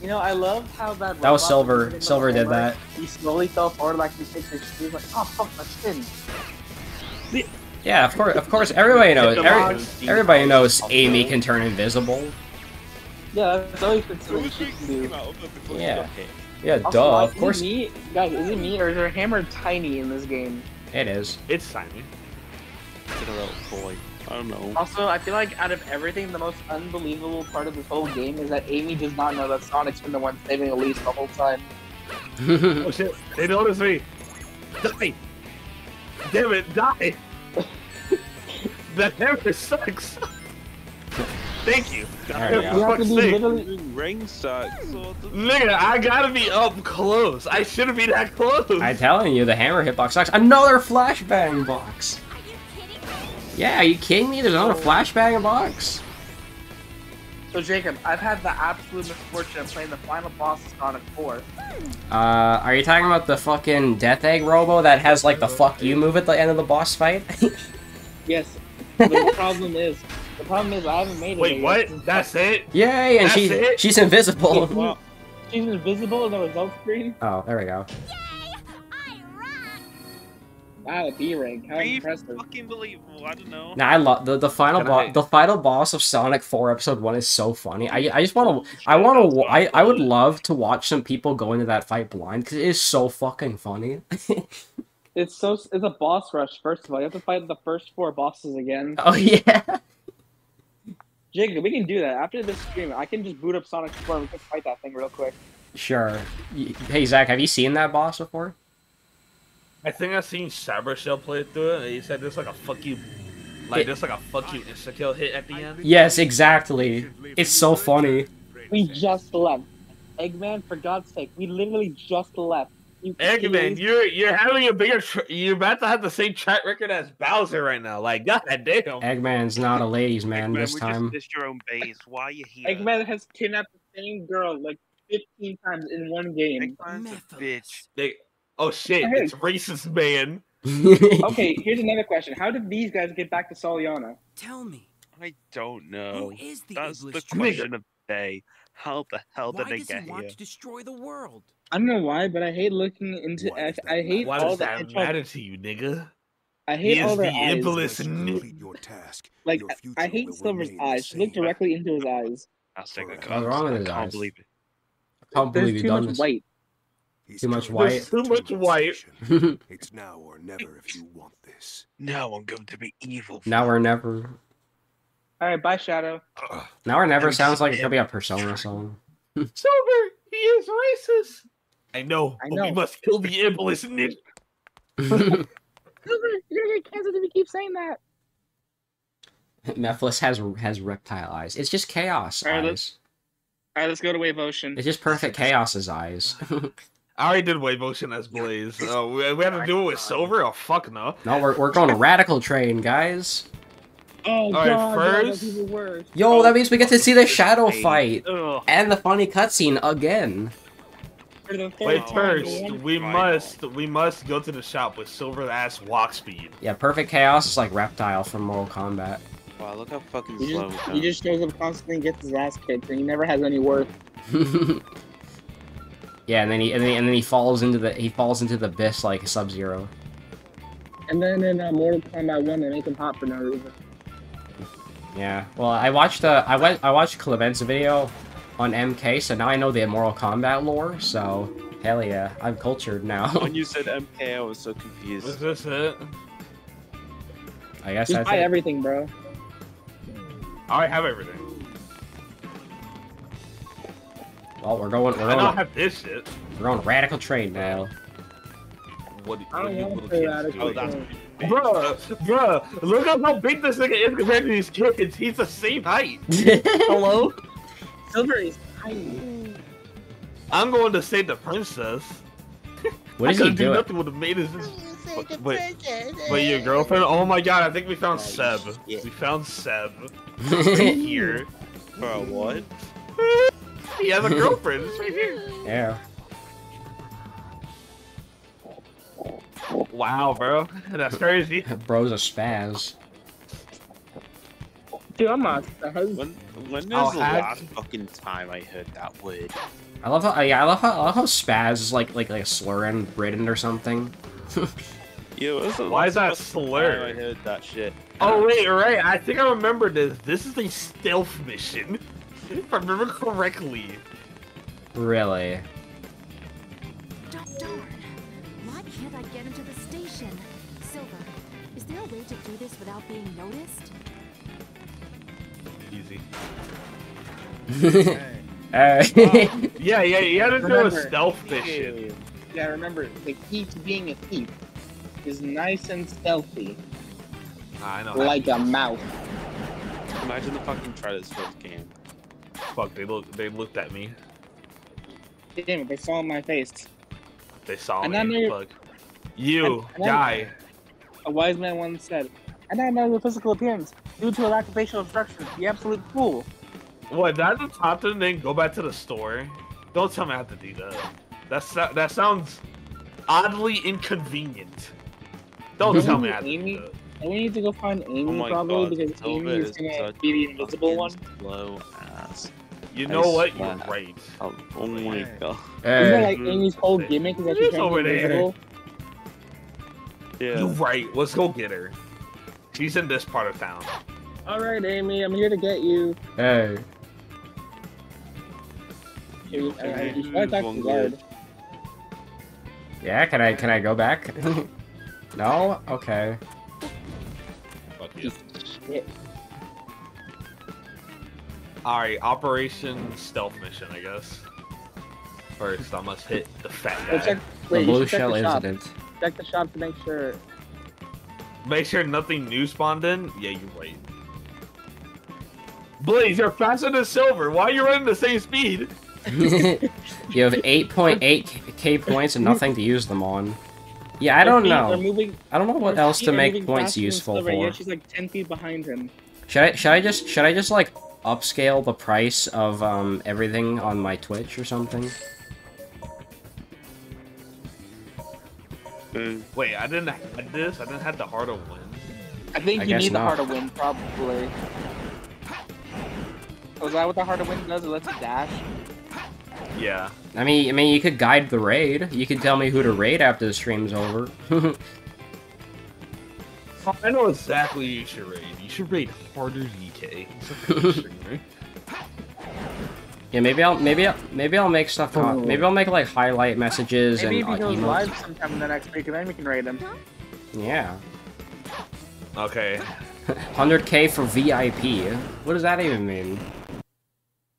You know, I love how that. That was Silver. hitting Silver did that. He slowly fell forward like he takes his shoes, like, oh fuck, my shin. Yeah, of course, of course. Everybody knows. Every, everybody knows Amy can turn invisible. Yeah, that's always been something can do. came out of it before she Yeah. Yeah, Also, duh. uh, Of course, Is it me, guys? Is it me or is her hammer tiny in this game? It is. It's tiny. It's a little toy. I don't know. Also, I feel like out of everything, the most unbelievable part of this whole game is that Amy does not know that Sonic's been the one saving Elise the whole time. (laughs) Oh shit! They noticed me. Die! Damn it! Die! (laughs) that hammer sucks. Thank you. There we For go. You have to be literally. Ring sucks. Nigga, I gotta be up close. I shouldn't be that close. I'm telling you, the hammer hitbox sucks. Another flashbang box. Are you kidding me? Yeah, are you kidding me? There's another flashbang box. So Jacob, I've had the absolute misfortune of playing the final boss of Sonic 4. Uh, are you talking about the fucking Death Egg Robo that has like the fuck you move at the end of the boss fight? (laughs) Yes. (laughs) The problem is, the problem is I haven't made it. Wait, yet. what? That's it? Yay, and That's she it? she's invisible. (laughs) Well, she's invisible in the result screen. oh, there we go. Yay! I rock! Wow, B rank. How Pretty impressive. fucking believable. I don't know. Now I love the the final boss. The final boss of Sonic Four Episode One is so funny. I I just want to I want to I I would love to watch some people go into that fight blind because it is so fucking funny. (laughs) It's so it's a boss rush. First of all, you have to fight the first four bosses again. oh (laughs) yeah. Jacob, we can do that after this stream. I can just boot up Sonic 4 and we can fight that thing real quick. Sure. Hey Zach, have you seen that boss before? I think I've seen Cyber Shell play through it. and He said there's like a fuck you, like It- there's like a fuck you insta kill hit at the end. Yes, exactly. It's so funny. We just left. Eggman, for God's sake, we literally just left. You Eggman, you're you're having a bigger. Tr- you're about to have the same track record as Bowser right now. Like, (laughs) god damn. Eggman's not a ladies' man Man, this time. just your own base. Why are you here? Eggman has kidnapped the same girl like 15 times in one game. Eggman's a bitch. They, oh shit, Hey. it's racist man. (laughs) Okay, here's another question. How did these guys get back to Soleanna? Tell me, I don't know. who is the That's the Iblis question of the day. How the hell Why did they does get he want to destroy the world? I don't know why, but I hate looking into. I, I hate Why all does that hedgehog- matter to you, nigga? I hate He all is the eyes. Complete your task. Like Your I- hate Silver's remain the eyes. Look same. directly into his eyes. That's like a What's cunt. wrong with I his can't eyes? believe it. I can't believe There's you've too done much this. white. He's Too much white. his Too much white. It's now or never if you want this. No, I'm going to be evil. now or never. All right, bye, Shadow. Now or never I'm sounds like it just- could be a Persona song. Silver, he is racist. I know, I but know. we must kill the Iblis ninja. Silver, you're gonna get canceled if you keep saying that. Mephiles has has reptile eyes. It's just chaos Alright, eyes. let's- All right, let's go to Wave Ocean. It's just perfect chaos's eyes. (laughs) I already did Wave Ocean as Blaze. (laughs) Uh, we, we have to do it with Silver? Oh, fuck no. no, we're, we're going to radical train, guys. Oh right, god, first- that's even worse. Yo, that means we get to see the shadow fight Ugh. and the funny cutscene again. For the third Wait, time, first, man. we Right. must we must go to the shop with Silver ass walk speed. Yeah, perfect chaos is like reptile from Mortal Kombat. Wow, look how fucking He slow just, it he just shows up constantly and gets his ass kicked, and he never has any worth. (laughs) yeah, and then he and then, and then he falls into the he falls into the abyss like Sub Zero. And then in uh, Mortal Kombat 1, they make him hot for no reason. Yeah. Well, I watched uh, I went I watched Clement's video on MK, so now I know the Mortal Kombat lore. So hell yeah, I'm cultured now. (laughs) When you (laughs) said MK, I was so confused. Is confused. this it? I guess Just that's buy it. everything, bro. I have everything. Well, we're going we're I don't going have this shit. we're going radical train now. What, I what don't you want little to play kids Radical do? Oh, that's- Train. Bruh, bruh, look at how big this nigga is compared to these kids. He's the same height. (laughs) Hello? Silver is tiny. I'm going to save the princess. what I is he couldn't do doing? nothing would have made us. Wait, wait, wait, your girlfriend? Oh my god, I think we found Seb. We found Seb. (laughs) Right here. Bro, what? He has a girlfriend. It's right here. yeah. Wow, bro. That's crazy. (laughs) Bro's a spaz. Dude, I'm not. The husband. When when I'll is the last fucking time I heard that word? I love how yeah I love how I love how spaz is like like like a slur in Britain or something. (laughs) Yo, what's the Why is that fucking slur? I heard that shit. Oh wait, right. I think I remember this. This is a stealth mission. (laughs) If I remember correctly. really. Darn. Why can't I get into the station? Silver, is there a way to do this without being noticed? Easy. (laughs) Uh, (laughs) Yeah, yeah, you had to do a Remember- stealth mission. Yeah, remember, the key to being a thief is nice and stealthy, I know. like a mouse. Imagine the fucking Trident's first game. Fuck, they look. They looked at me. Damn it, they saw my face. They saw And me. then they- Fuck. You and then- guy. A wise man once said, And I know your physical appearance due to a lack of facial structure. The absolute fool. What? That's the top and then go back to the store. Don't tell me I have to do that. That's that sounds oddly inconvenient. Don't Doesn't tell me I have to Amy- do that. And we need to go find Amy Oh probably god, because Amy is is gonna be the invisible one. fucking Slow ass. You I know what? You're right. Oh, oh my Yeah. god. Isn't that like mm-hmm. Amy's whole gimmick is that She's she's trying to over be there. invisible? Yeah. You're right. Let's go get her. She's in this part of town. Alright, Amy, I'm here to get you. hey. Here, uh, you- I- I- you should talk to guard. Yeah, can I can I go back? (laughs) no? Okay. Fuck you. Shit. Alright, Operation Stealth Mission, I guess. First, I must hit the fat Go guy. check, The wait, you blue shell incident. Check the shop to make sure. Make sure nothing new spawned in. Yeah, you're right. Blaze, you're faster than Silver. Why are you running the same speed? (laughs) you have 8.8k points and nothing to use them on. Yeah, I don't know. moving- I don't know what else to make points useful Silver, for. Yeah, she's like 10 feet behind him. Should I should I just should I just like upscale the price of um everything on my Twitch or something? Mm. Wait, I didn't have this. I didn't have the heart of win. I think I you guess need the not. heart of wind, probably. Oh, is that what the heart of wind does? It lets you dash? Yeah. I mean, I mean, you could guide the raid. You could tell me who to raid after the stream's over. (laughs) I know exactly who you should raid. You should raid Harder DK. (laughs) yeah, maybe I'll maybe I'll, maybe I'll make stuff. Oh. con- Maybe I'll make like highlight messages Maybe and if he goes emotes. live sometime in the next week, and then we can raid him. Yeah, Okay. 100k for VIP. What does that even mean?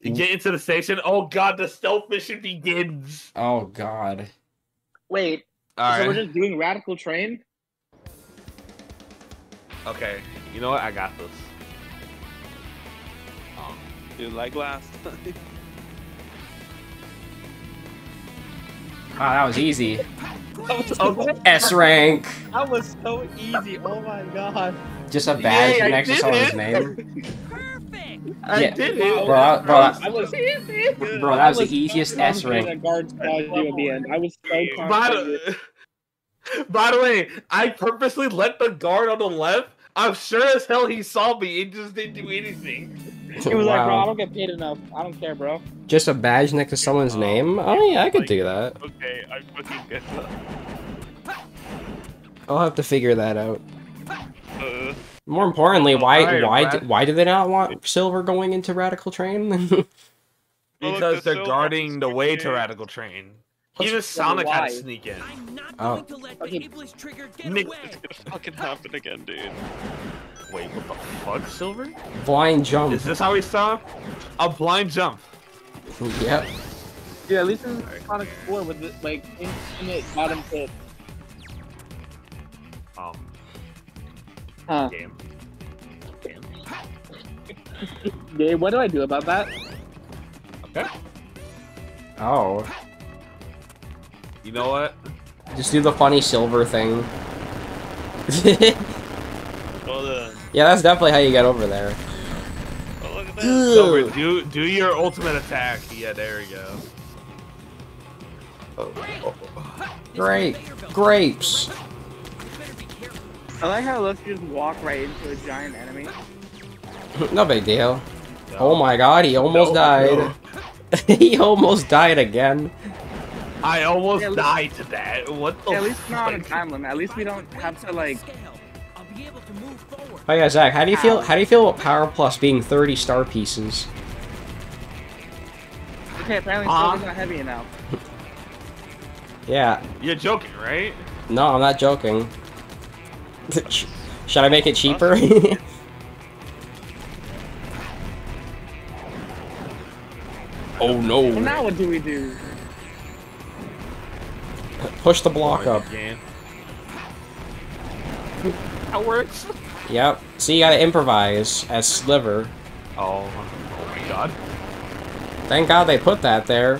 You get into the station. Oh god, the stealth mission begins. Oh God. Wait, All so we're just doing Radical Train? Okay. You know what? I got this. Um, Dude, like last time. Wow, that was easy. okay. (laughs) S rank. That was so easy. Oh my god. Just a badge Yay, I next to did someone's name. Perfect. I Yeah. did it. Bro, that- bro, that- I was, bro, that was the easiest S rank. A guard squad you at the end. I was so By confident. the, by the way, I purposely let the guard on the left. I'm sure as hell he saw me and just didn't do anything. (laughs) He was like, bro, I don't get paid enough. I don't care, bro. Just a badge next to someone's name? Oh yeah, I could do that. Okay, I fucking get that. I'll have to figure that out. Uh, More importantly, why Alright, why do, why do they not want Silver going into Radical Train? (laughs) Oh, Because look, they're the guarding the way to Radical Train. What's Even the Sonic had why? to sneak in. I'm not Oh. going to let the Okay. trigger get Nick- away. it's gonna fucking happen again, dude. Wait, what the fuck, Silver? Blind jump. Is this how we saw? A blind jump. Yep. Yeah, at least in Sonic 4 with the, like infinite bottom tip. Um, Huh. game. (laughs) Gabe, what do I do about that? Okay. Oh, You know what? just do the funny Silver thing. (laughs) Oh, the. Yeah, that's definitely how you get over there. Oh, look at that. Silver, do do your ultimate attack. Yeah, there we go. Oh, oh, oh. Great, grapes. I like how let's just walk right into a giant enemy. (laughs) no big deal. No. Oh my God, he almost No, died. no. (laughs) he almost died again. I almost Yeah, look- died to that. What the Yeah, at least not on a fuck? time limit. At least we don't have to like. Oh yeah, Zach, how do you feel? How do you feel about Power Plus being 30 star pieces? Okay, apparently Huh? Silver's not heavy enough. Yeah. You're joking, right? No, I'm not joking. (laughs) Should I make it cheaper? (laughs) oh Well, no. now what do we do? Push the block up. Again. That works. (laughs) Yep. See, you gotta improvise as Sliver. Oh, oh my god. Thank God they put that there.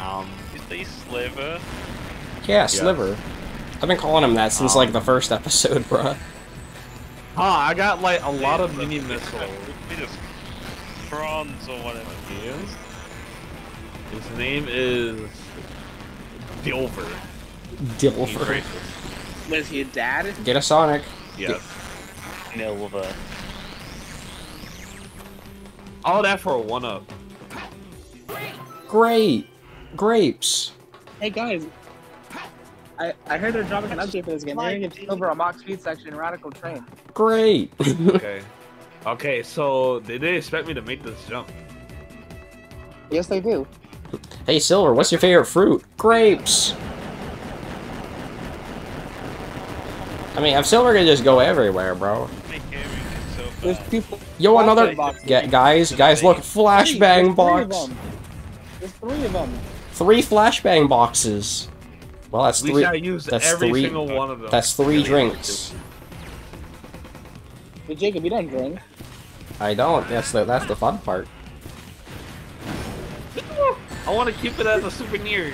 Um, Is they sliver? Yeah, Sliver. I've been calling him that since like Um. the first episode, (laughs) bruh. Huh, I got like a lot of mini missiles. We just Franz or whatever he is. His name is Dilver. He's Dilfer. Was he a dad? Get a Sonic. Yes. Nilva. All that for a one up. Great. Grapes. Hey guys, I I heard they're dropping an update for this game. They're gonna give Silver a mock speed section in Radical Train. Great. Okay. (laughs) okay, so did they expect me to make this jump? Yes, they do. hey, Silver, what's your favorite fruit? Grapes. I mean, if Silver could just go everywhere, bro. Make everything so There's people. Yo, another. Flashbang boxes. Ga- guys, guys, look, flashbang Three, there's three of box. There's three of them. Three flashbang boxes. Well, that's We three. gotta use That's every three. single one of them. That's three drinks. Hey Jacob, you don't drink. I don't. That's the that's the fun part. I want to keep it as a souvenir.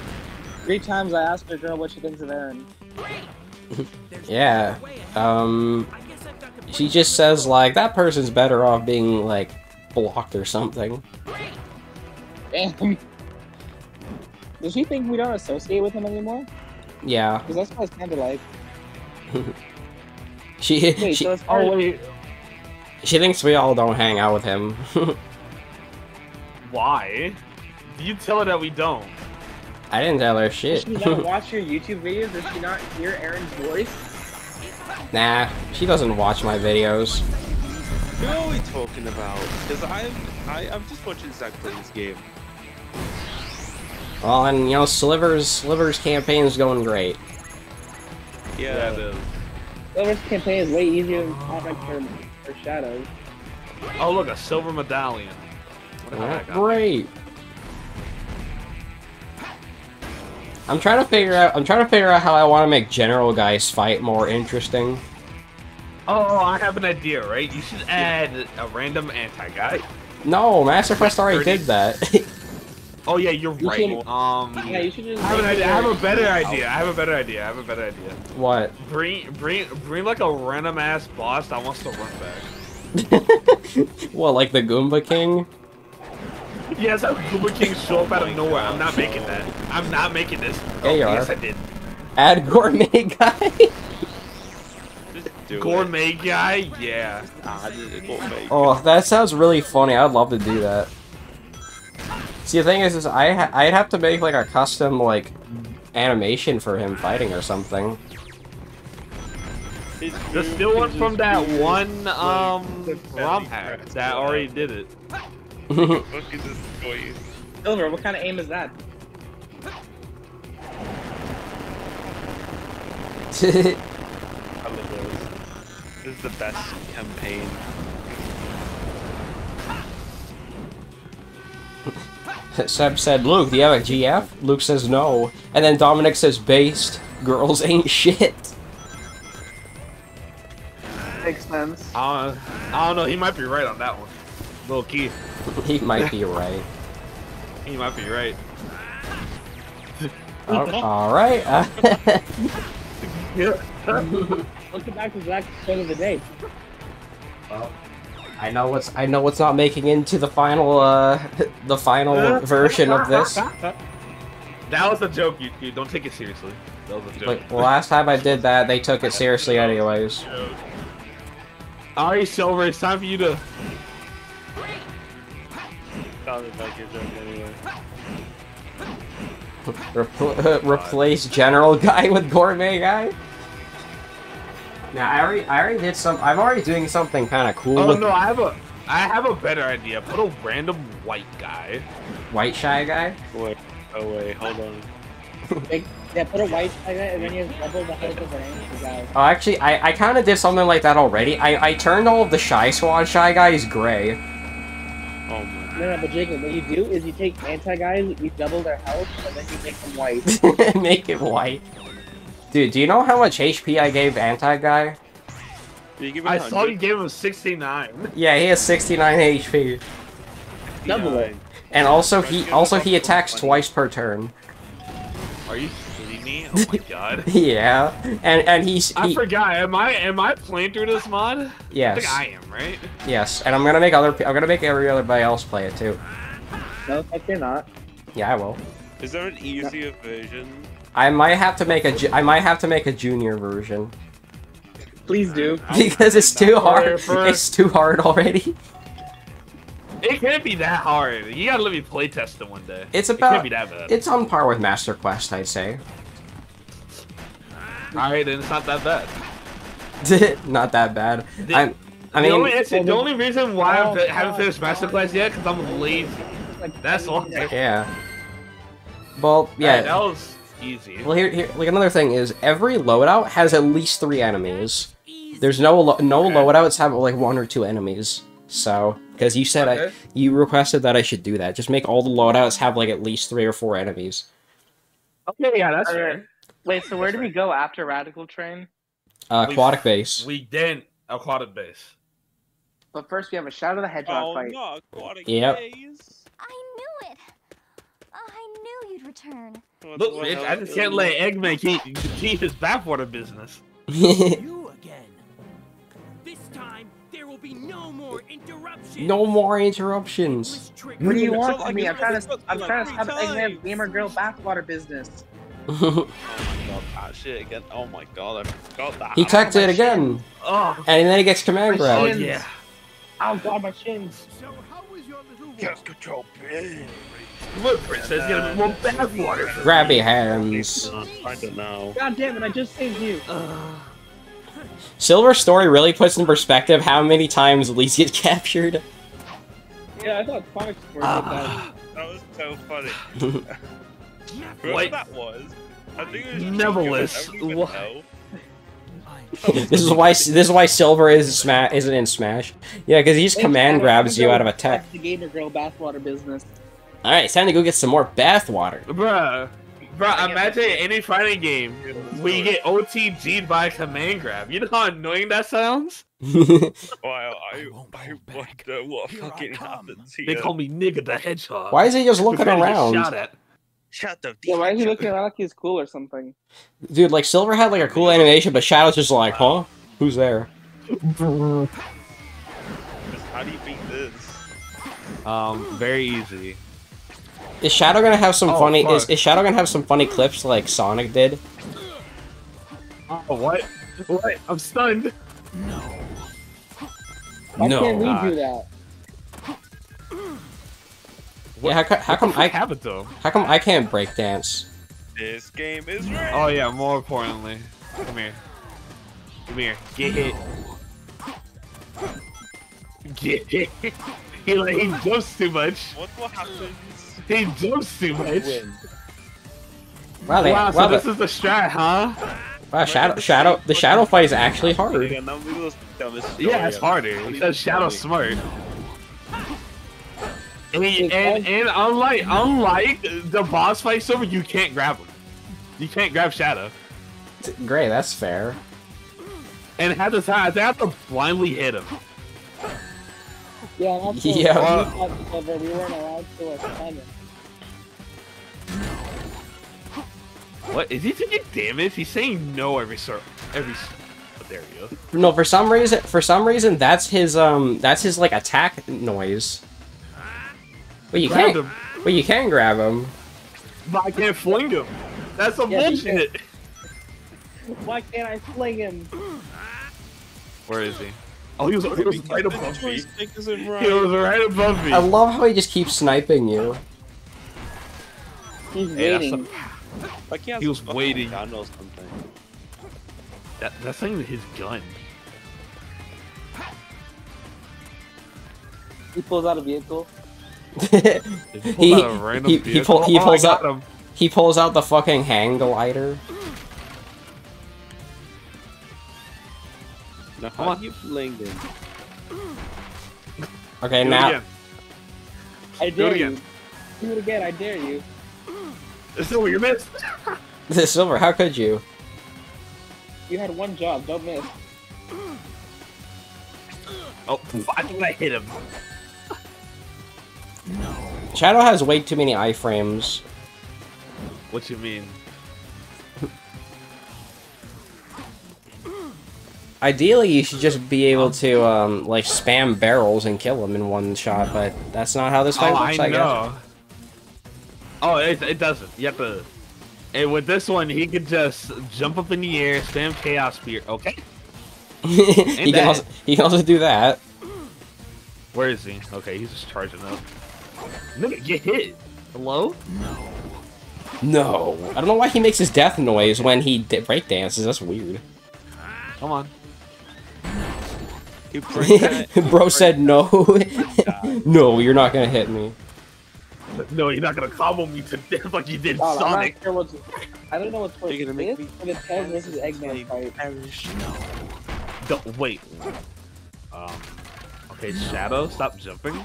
Three times I asked your girl what she thinks of Aaron. (laughs) Yeah. Um. She just says like that person's better off being like blocked or something. Damn. (laughs) Does she think we don't associate with him anymore? Yeah. Because that's what it sounded like. (laughs) She Wait, she, so it's Oh wait, she thinks we all don't hang out with him. why? You tell her that we don't. I didn't tell her shit. Does shit. she not watch your YouTube videos? Does she not hear Aaron's voice? nah, she doesn't watch my videos. Who are we talking about? Because I'm, I, I'm just watching Zach play this game. Well, and you know, Sliver's Sliver's campaign's going great. Yeah, Yeah. it is. Silver's campaign is way easier than Comic for, for Shadows. Oh look, a silver medallion. What the hell I got? Great. I'm trying to figure out. I'm trying to figure out how I want to make General Guy's fight more interesting. Oh, I have an idea, right? You should add a random anti-guy. No, Master Quest already did that. (laughs) Oh yeah, you're You right. should- Um, Yeah, you should just. I have, an idea. I have a better idea. I have a better idea. I have a better idea. what? Bring, bring, bring like a random ass boss that wants to run back. (laughs) What, like the Goomba King? (laughs) Yes, have Goober King show up out of nowhere. I'm not making that. I'm not making this. Yeah, you oh, are. Yes, I did. Add Gourmet (laughs) Guy. Just do it. Gourmet guy, yeah. Ah, just gourmet. oh, that sounds really funny. I'd love to do that. See, the thing is, is I ha I'd have to make like a custom like animation for him fighting or something. It's There's still one from that one um ROM hack that already did it. Fucking just for you. Silver, what kind of aim is that? I love those. This (laughs) is the best campaign. Seb said, Luke, do you have a GF? Luke says no. And then Dominic says, based. Girls ain't shit. Makes sense. I don't, I don't know. He might be right on that one. Little key. (laughs) he might be right. He might be right. Alright. uh, (laughs) Welcome back to Zach's quote of the day. I know what's I know what's not making into the final uh (laughs) the final version of this. That was a joke, you, you don't take it seriously. That was a joke. But last time I did that, they took it seriously anyways. Alright, Silver, it's time for you to. Sounded like your joke anyway. Repl- (laughs) replace General Guy with Gourmet Guy. Now I already I already did some. I'm already doing something kind of cool Oh with no, I have a, I have a better idea. Put a random white guy. White Shy Guy. Wait, oh wait, hold on. Like, yeah, put a white like that, and then you double the height of the range. Guys. Oh, actually, I, I kind of did something like that already. I, I turned all of the Shy Squad Shy Guys gray. Oh my. No, no, but Jacob, what you do is you take anti guys, you double their health, and then you make them white. (laughs) Make it white. Dude, do you know how much HP I gave Anti Guy? Did you give me I 100? saw you gave him 69. (laughs) Yeah, he has 69 HP. Double it. And also he also he attacks twice per turn. Are you? Did you Genie. Oh my god. (laughs) yeah, and and he's I he, forgot. Am I am I playing through this mod? I yes, think I am, right? yes, and I'm gonna make other I'm gonna make every other everybody else play it too. No, heck you're not. Yeah, I will. Is there an easier version? I might have to make a. I might have to make a junior version Please do. (laughs) because it's too hard. For- It's too hard already. It can't be that hard. You gotta let me play test it one day. It's It about can't be that bad. it's on par with Master Quest, I'd say. Alright, then it's not that bad. (laughs) Not that bad. The- I'm, I the, only, mean, it's, the only reason why Oh, I haven't oh, finished Masterclass yet, because I'm lazy. Like that's all. yeah. Well, Yeah, yeah. that was easy. Well, here, here, like another thing is every loadout has at least three enemies. There's no lo- no Okay. loadouts have like one or two enemies. So, because you said I, you requested that I should do that. Just make all the loadouts have like at least three or four enemies. Okay, yeah, that's Alright. fair. Wait, so where do we go after Radical Train? Uh, We- aquatic base. We didn't aquatic base. But first we have a Shadow of the Hedgehog Oh fight. no, aquatic Yep. days. I knew it. I knew you'd return. What Look, the bitch, I just can't it? let Eggman keep, keep his backwater business. (laughs) You again. This time, there will be no more interruptions. no more interruptions. What do you want So, from me? I'm trying to, I'm trying to stop Eggman's times. gamer girl backwater business. Oh my god, that shit again. Oh my god, I forgot that. he teched it again, Oh, and then he gets command oh grab. shins. yeah. Oh god, my shins. Get control, bitch. Look, Princess, get a more backwater. Grabby hands. I don't know. God damn it, I just saved you. Silver Story really puts in perspective how many times Elise gets (laughs) captured. Yeah, I thought Sonic Sport Ah. That was so funny. (laughs) Whoever What? that was, I think it was Nevertheless, Chico, I don't even what- (laughs) this is why this is why Silver is sma- isn't in Smash. Yeah, because he just command grabs you out of a tech. The gamer girl bathwater business. All right, it's time to go get some more bathwater. Bruh. Bruh, imagine any fighting game where you get OTG'd by a command grab. You know how annoying that sounds? (laughs) Wow, I, I wonder what fucking happens here. They call me Nigga the Hedgehog. Why is he just looking Prepared to get around? Shot at. Shut the Yeah, why is he looking around like he's cool or something? Dude, like Silver had like a cool animation, but Shadow's just like, huh? Who's there? How do you beat this? Um, very easy. Is Shadow gonna have some Oh, funny? Is, fuck. is Shadow gonna have some funny clips like Sonic did? Oh, what? What? I'm stunned. Why No. can't we God. do that? Yeah, how, co- how come I have it though? how come I can't break dance? This game is rigged. Oh yeah, more importantly. Come here. Come here. Get hit. Get hit. (laughs) he like he jumps too much. What what happens? He jumps too much. Wow, they, Wow, wow, so the- this is the strat, huh? wow, Shadow, Shadow, the Shadow fight is actually hard. Again, that was the dumbest Yeah, it's harder. ever. Because Shadow's smart. And, and, and unlike (laughs) unlike the boss fight Silver, you can't grab him. You can't grab Shadow. Great, that's fair. And half the time, they have to blindly hit him. Yeah, and also, (laughs) Yeah. we thought Silver, we weren't allowed to like him. What is he taking damage? He's saying no every sir every. s- Oh, there you go. No, for some reason, for some reason, that's his um, that's his like attack noise. But you Grab can't. him. But you can grab him. But I can't fling him. That's some Yeah, bullshit. Why can't I fling him? Where is he? Oh, he was, he was right above me. joystick He was right above me. I love how he just keeps sniping you. He's Hey, that's waiting. Like he, has He was waiting. gun or something. That, that's not even his gun. He pulls out a vehicle. He Pulled out a random he, he, pull, he Oh, pulls got out him. he pulls out the fucking hang glider. Now, how on. do you fling him? Okay, Do it now again. I Do it dare again. you. Do it again, I dare you. So you missed. (laughs) Silver, how could you? You had one job, don't miss. Oh, I think I hit him. No. Shadow has way too many iframes. What you mean? Ideally, you should just be able to, um, like, spam barrels and kill them in one shot, but that's not how this fight oh, works, I, I know. guess. Oh, it, it doesn't. You have to... And with this one, he could just jump up in the air, spam Chaos Spear. Okay. (laughs) he, can also, he can also do that. Where is he? Okay, he's just charging up. Nigga, get hit. Hello? No, No. I don't know why he makes his death noise when he d- breakdances. That's weird. Come on. He break that- (laughs) Bro said no. (laughs) no, you're not gonna hit me. No, you're not gonna combo me to death like you did Oh, I'm Sonic. not sure what's. I don't know what's worse. You're gonna make This me or the Tails versus (laughs) Eggman fight. perish. Don't wait. Um. Okay, Shadow, stop jumping.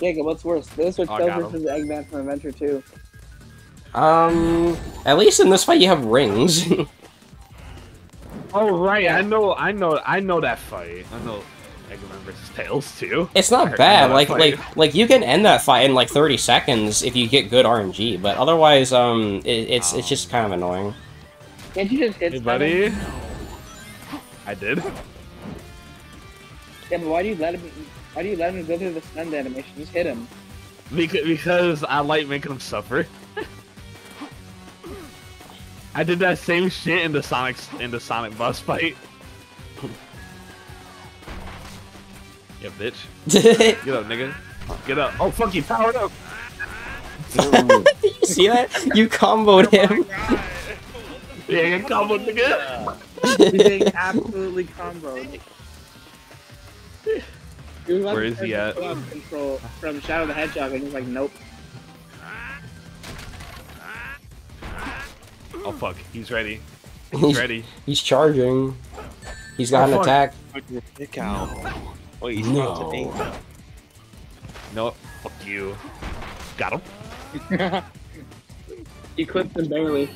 Jacob, what's worse? This or Oh, I Tails got him. versus Eggman from Adventure 2? Um, at least in this fight you have rings. (laughs) Oh right, I know, I know, I know that fight. I know Eggman versus Tails too. it's not I bad. know Like fight. like like you can end that fight in like 30 seconds if you get good RNG, but otherwise um it, it's it's just kind of annoying. Can't you just hit Hey, buddy. I did. Yeah, but why do you let him? Why do you let him go through the stun animation? Just hit him. Because, because I like making him suffer. I did that same shit in the Sonic in the Sonic boss fight. Yeah, bitch. (laughs) Get up, nigga. Get up. Oh, fuck you, powered up. (laughs) Did you see that? You comboed him. Yeah, get (laughs) combo, nigga. He's getting absolutely comboed. He was about Where to is he at? pull out Control from Shadow the Hedgehog, and he's like, nope. Oh fuck, he's ready. He's- He's ready. He's charging. He's got Oh, an fuck. attack. Put your dick out. Wait, he's No. about to aim. No, fuck you. Got him. (laughs) He clipped him barely.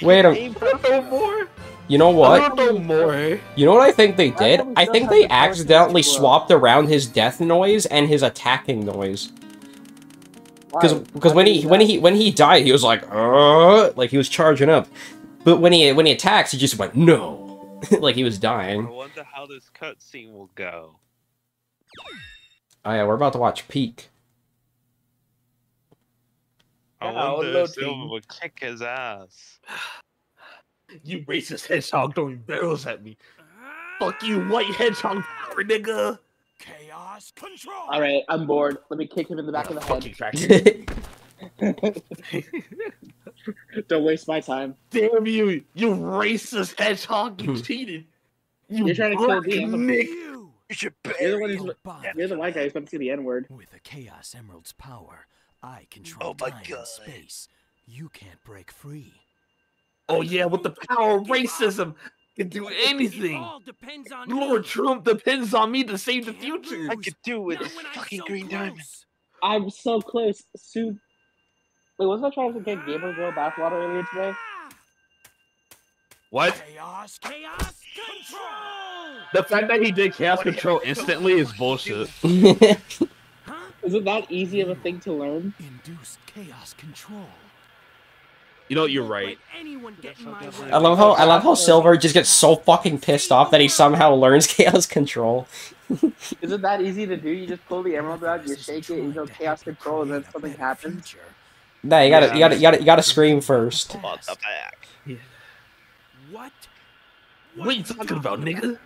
Wait a Aim for no more. You know what? No more. You know what I think they did? thought we I think they accidentally swapped around his death noise and his attacking noise. Because Why? because when he do when he when he died, he was like, uh, like he was charging up. But when he when he attacks, he just went no, (laughs) like he was dying. I wonder how this cutscene will go. Oh yeah, we're about to watch Peak. I wonder if Silver team. would kick his ass. (sighs) (sighs) (sighs) You racist hedgehog throwing barrels at me. Fuck you, white hedgehog power, nigga. Chaos control. All right, I'm bored. Let me kick him in the back of the Fucking head. cracker. (laughs) Don't waste my time. Damn you, you racist hedgehog. You (laughs) cheated. You You're trying to kill me, I'm a- Nick. You You should You're the one your who's body. you're the white guy who's about to see the N word. With the Chaos Emerald's power, I control Oh my time God. and space. You can't break free. Oh yeah, with the power of racism, I can do anything. all depends on Lord me. Trump depends on me to save the future. I lose, could do with not this when I'm fucking so green diamond. close. I'm so close. Sue. Wait, wasn't I trying to get Gamer Girl bathwater earlier today? What? Chaos, chaos control. The fact that he did chaos control instantly is bullshit. (laughs) Huh? Is it that easy of a thing to learn? Induced chaos control. You know, you're right. let anyone get in my way. I love how I love how Silver just gets so fucking pissed off that he somehow learns (laughs) chaos control. Is it that easy to do? You just pull the emerald out, you shake it, you go chaos control, and then something happens. Nah, you gotta Yeah. you gotta you gotta you gotta scream first. What the back? What? What are you talking about, nigga?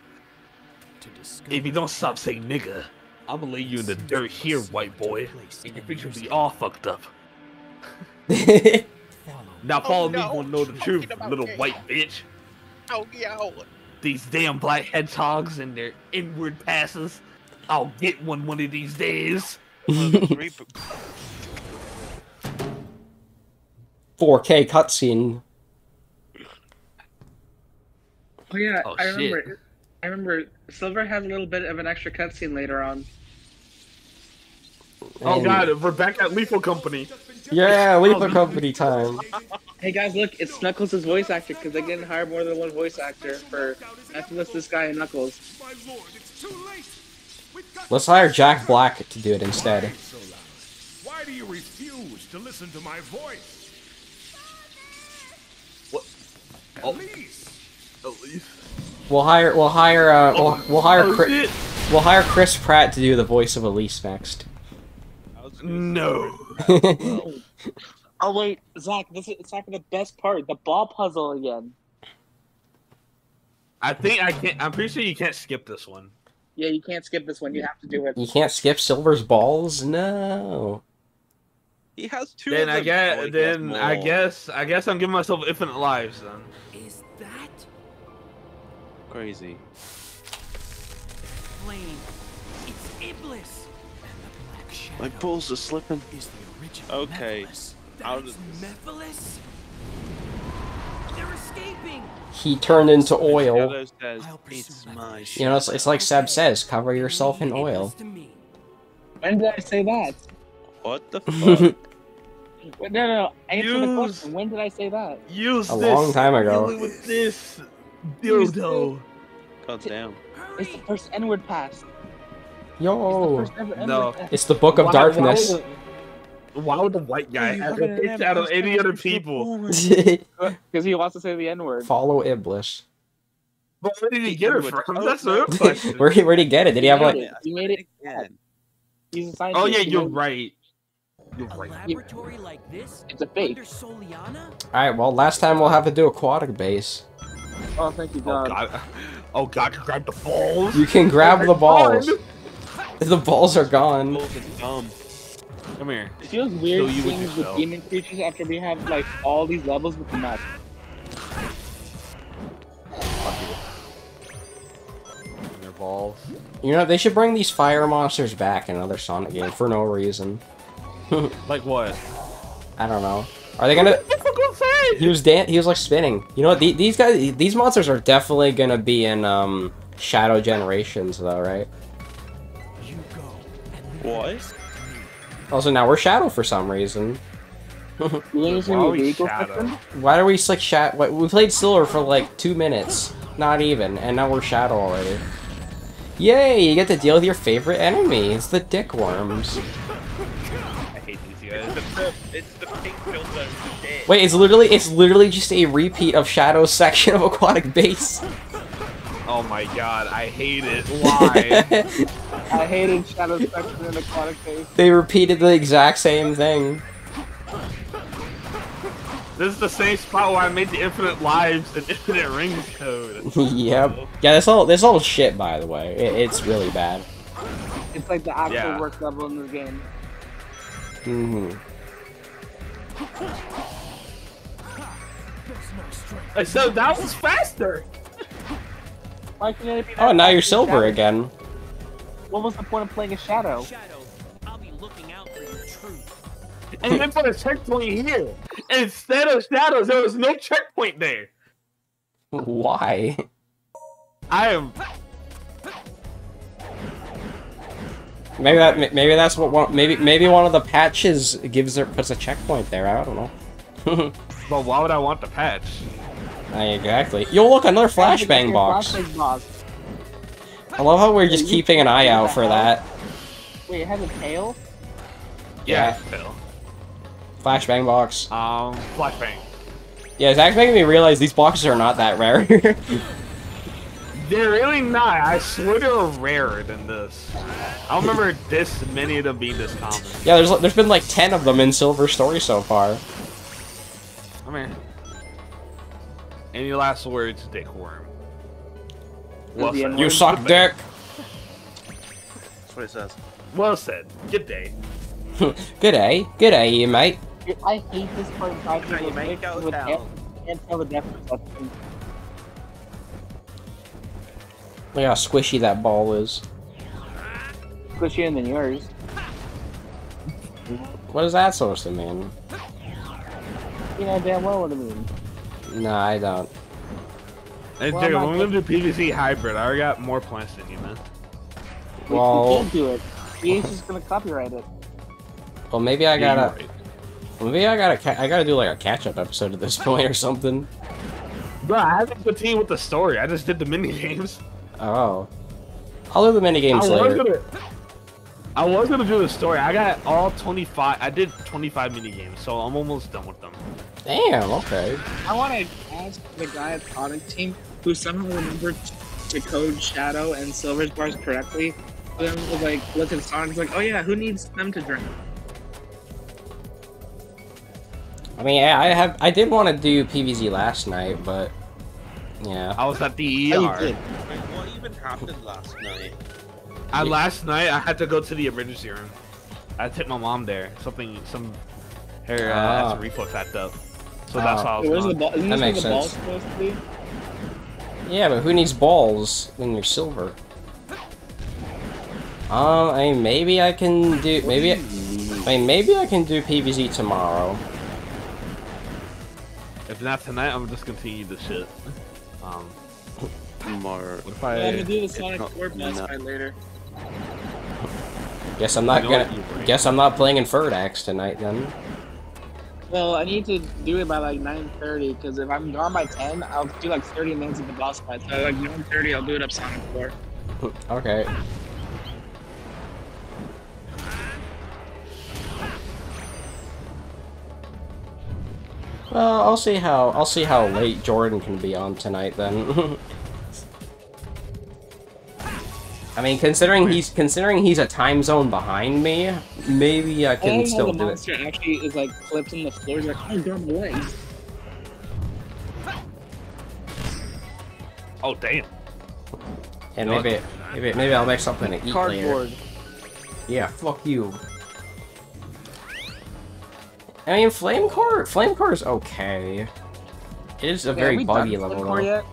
If you don't stop saying nigga, I'm gonna lay you in the dirt here, white boy. And your future will be all fucked up. (laughs) (laughs) Follow Now follow me, no. you wanna know the truth, little white bitch. Oh, yo. These damn black hedgehogs and their inward passes. I'll get one one of these days. 4K cutscene. Oh yeah, Oh, I shit. remember. I remember. Silver had a little bit of an extra cutscene later on. Oh And- god, Rebecca at Lethal Company. Yeah, (laughs) leave the company time. Hey guys, look, it's Knuckles' voice actor because they didn't hire more than one voice actor for Infamous this guy and Knuckles. My lord, it's too late. We've got Let's hire Jack Black to do it instead. Why do you refuse to listen to my voice? What? At Oh. least At. We'll hire. We'll hire. Uh, we'll, we'll hire. Oh, Chri- shit. we'll hire Chris Pratt to do the voice of Elise next. I was No. Oh wait, Zach, this is Zach the best part, the ball puzzle again. I think I can't. I'm pretty sure you can't skip this one. Yeah, you can't skip this one. You have to do it. you can't skip Silver's balls. No. He has two. Then of I them. guess. Oh, then I guess. I guess I'm giving myself infinite lives then. Is that Crazy. flame? It's Iblis. And the black shadow My balls are slipping. Is the Okay, Mephiles. That's of this. Mephiles? They're escaping. He turned into oil. Shadow says, it's my You know, it's, it's like Seb says, cover yourself in oil. Iblis to me. When did I say that? What the (laughs) fuck? Wait, No, no, no. Answer the question. When did I say that? Use A this. long time ago. dealing With this Use dildo. God damn. It's the first N-word pass. It's the Yo. first ever N-word No. pass. It's the Book of Why- Darkness. Why would, the, why would the white guy have a pitch out of any other people? (laughs) Because he wants to say the N-word. Follow Iblis. But where did he get it from? Oh, That's the real question. (laughs) Where where'd he get it? Did he have like? it. You made it. Again. He's a scientist. Oh yeah, you're made- right. You're A right. laboratory like this? It's a fake. All right. Well, last time we'll have to do aquatic base. Oh, thank you, Oh God. god. (laughs) Oh god, you grabbed the balls. You can grab the balls. Fun. The balls are gone. Balls are dumb. Come here. It feels weird Kill you with seeing the yourself. demon creatures after we have like all these levels with the map. And their balls. You know, they should bring these fire monsters back in another Sonic game for no reason. (laughs) Like what? I don't know. Are they gonna? He was dan- He was like spinning. You know what? The- these guys, these monsters are definitely gonna be in um Shadow Generations, though, right? You go and What? Iblis to me. Also, now we're Shadow for some reason. (laughs) You think it's Why gonna are we vehicle Shadow? system? Why are we like Shat? We played Silver for like two minutes, not even, and now we're Shadow already. Yay! You get to deal with your favorite enemy. It's the dick worms. I hate these guys. It's the, it's the pink filter. Wait, it's literally it's literally just a repeat of Shadow's (laughs) section of Aquatic Base. Oh my god, I hate it. Why? (laughs) I hated Shadow Section in Aquatic Base. they repeated the exact same thing. this is the same spot where I made the infinite lives and (laughs) infinite rings code. (laughs) yep. Yeah, this all this all shit, by the way, it, it's really bad. It's like the actual Yeah. worst level in this game. Mm-hmm. I said that was faster. Why couldn't it be Oh, now you're silver Shadow? again. What was the point of playing a Shadow? Shadow, I'll be looking out for your truth. (laughs) And then put a checkpoint here. Instead of shadows, there was no checkpoint there. Why? I am. Maybe that maybe that's what one maybe maybe one of the patches gives her puts a checkpoint there. I don't know. (laughs) But why would I want the patch? exactly. Yo, look another flashbang box. Flashbang box. I love how we're just keeping an eye out for that. Wait, it has a tail? Yeah. Yeah. Phil. Flashbang box. Um, flashbang. Yeah, Zach's making me realize these boxes are not that rare. (laughs) They're really not. I swear they're rarer than this. I don't remember this many of them being this common. yeah, there's there's been like ten of them in Silver Story so far. I mean, Any last words, Dickworm? Well said. You suck dick. That's what it says. Well said. Good day. (laughs) Good day, good day, you mate. I hate this part of Five Now you Nights at make out with down. can't, can't tell the difference. Look how squishy that ball is. Squishier than yours. (laughs) What is that supposed to mean? You know damn well what I mean. No, I don't. Hey, Well, Jacob, I'm I'm gonna do PvZ hybrid. I already got more plants than you, man. Wait, Well- you can't do it. EA's just gonna copyright it. Well, maybe I gotta. right. Maybe I gotta. Ca- I gotta do like a catch-up episode at this (laughs) point or something. Bro, I haven't continued with the story. I just did the mini games. Oh. I'll do the mini games I was later. gonna. I was gonna do the story. I got all 25. I did 25 mini games, so I'm almost done with them. Damn. Okay. I want to ask the guy at product team who somehow remembered to code Shadow and Silver's bars correctly. Then was like, look at Sonic, like, oh yeah, who needs them to drink? I mean, I I have I did want to do PVZ last night, but yeah. I was at the Oh, you ER. did. Wait, what even happened (laughs) last night? I, last night I had to go to the emergency room. I took my mom there. Something, some, her uh, Ah. acid reflux act up. So that's Oh. why I was Where's the ball? Isn't That makes the ball's sense. supposed to be? Yeah, but who needs balls when you're silver? Um, I mean, maybe I can do maybe. I mean, maybe I can do PVZ tomorrow. If not tonight, I'm gonna just continue the shit. Um, Tomorrow. what if Yeah, I'm gonna do the Sonic not 4 boss fight later. Guess I'm not You know gonna. Guess I'm not playing Infernax tonight then. Well, I need to do it by like 9.30, because if I'm gone by 10, I'll do like 30 minutes of the boss fight. So like 9.30, I'll do it up Sonic 4. (laughs) Okay. Well, I'll see how I'll see how late Jordan can be on tonight then. (laughs) I mean, considering he's considering he's a time zone behind me, maybe I I can love still the do it. monster actually is like flipped on the floor. He's like, oh, God, my legs. Oh damn! And You know maybe maybe maybe I'll make something to eat later. Cardboard. Yeah, fuck you. I mean, flame core, flame core is okay. It is a Yeah, very buggy level Flipcore though. yet?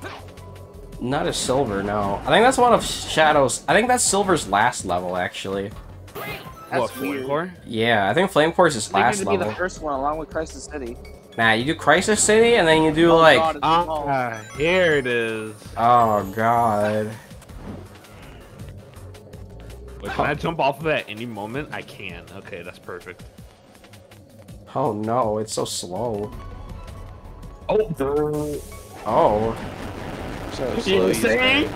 Not a silver, no. I think that's one of Shadow's. I think that's Silver's last level, actually. That's what flame weird. core? Yeah, I think Flame Core is his I think it last to be the first one along with Crisis City. Nah, you do Crisis City, and then you do Oh, like. God, it's small. Ah, here it is. Oh god. Wait, can I jump off of it at any moment? I can. Okay, that's perfect. Oh no, it's so slow. Oh, Oh, you were saying?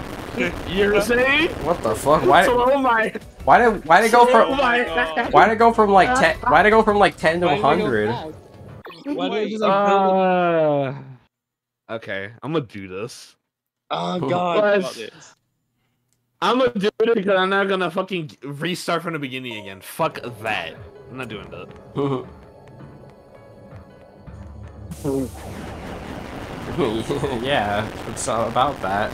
You were saying? (laughs) what the fuck? Why? Oh my! Why did? Why did it go Oh from? my! Why did it go from like ten? Why did it go from like ten to Why did I go hundred? fast? Why did I just like build it? Uh, okay, I'm gonna do this. Oh, (laughs) God. Plus- Got this. I'm gonna do it because I'm not gonna fucking restart from the beginning again. Fuck that. I'm not doing that. (laughs) (laughs) yeah, it's all about that.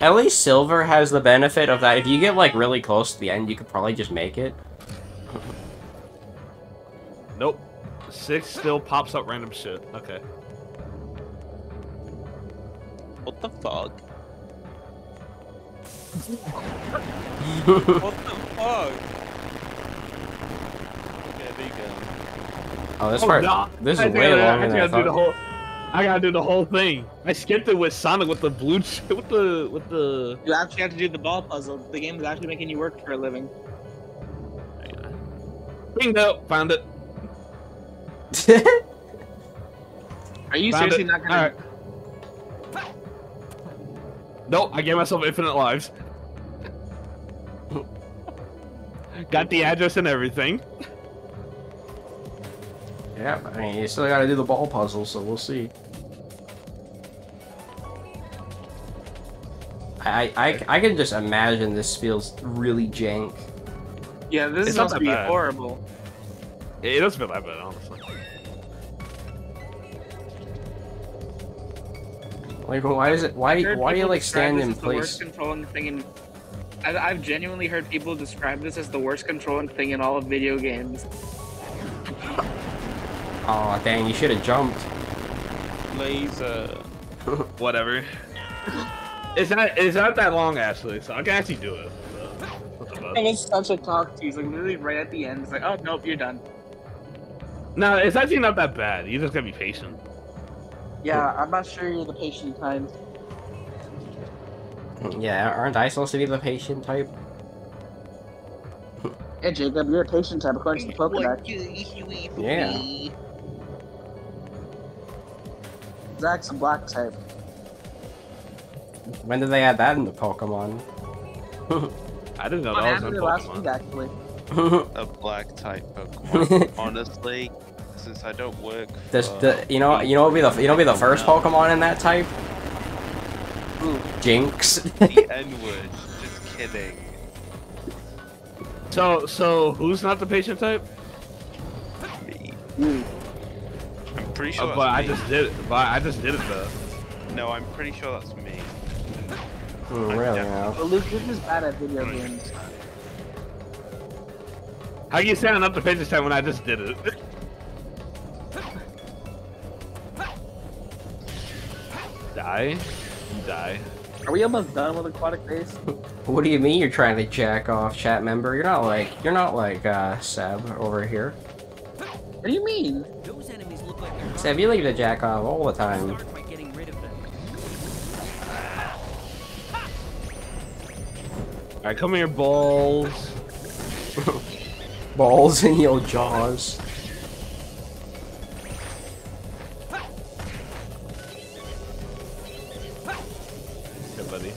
At least Silver has the benefit of that. If you get like really close to the end, you could probably just make it. Nope. Six still pops up random shit. Okay. What the fuck? (laughs) what the fuck? Okay, there you go. Oh, this Oh, part. no. This is I way gotta- longer I than I gotta do the thought. whole. I gotta do the whole thing. I skipped it with Sonic with the blue (laughs) ch- with the with the. You actually have to do the ball puzzle. The game is actually making you work for a living. Bingo! Found it. (laughs) Are you Found seriously it. not gonna? Alright. Nope, I gave myself infinite lives. (laughs) Got the address and everything. Yeah, I mean, you still gotta do the ball puzzle, so we'll see. I, I, I can just imagine this feels really jank. Yeah, this It's is not supposed to be bad. horrible. It doesn't feel that bad, honestly. Like, why is it? Why, why do you like stand this in as the worst place? controlling thing in. I, I've genuinely heard people describe this as the worst controlling thing in all of video games. Oh dang, you should have jumped. Laser. (laughs) Whatever. it's not it's not that long actually, so I can actually do it. So, what's the buzz? And it's such a talk to you. It's like literally right at the end. It's like, oh nope, you're done. No, it's actually not that bad. You just gotta be patient. Yeah, I'm not sure you're the patient type. Yeah, aren't I supposed to be the patient type? Hey Jacob, you're a patient type according to the Pokedex. Yeah. Zach's a black type. When did they add that into Pokemon? I didn't know that was happened in last Pokemon. week? (laughs) A black type Pokemon. (laughs) Honestly, since I don't work. This, the, you know, you know, be the, you know, be the first Pokemon in that type. Jinx. the (laughs) N word. Just kidding. So, so who's not the patient type? I'm pretty sure. Uh, that's but I me. just did it. But I just did it though. No, I'm pretty sure that's me. Mm, really now. Well, Luke, you're just bad at video games. How can you say I'm not the patient when I just did it? die, die. Are we almost done with aquatic base? (laughs) What do you mean you're trying to jack off, chat member? You're not like, you're not like uh, Seb over here. What do you mean? Those enemies look like you leave to jack off all the time. start by getting rid of them. All right, come here, balls. (laughs) Balls in your jaws. Good buddy.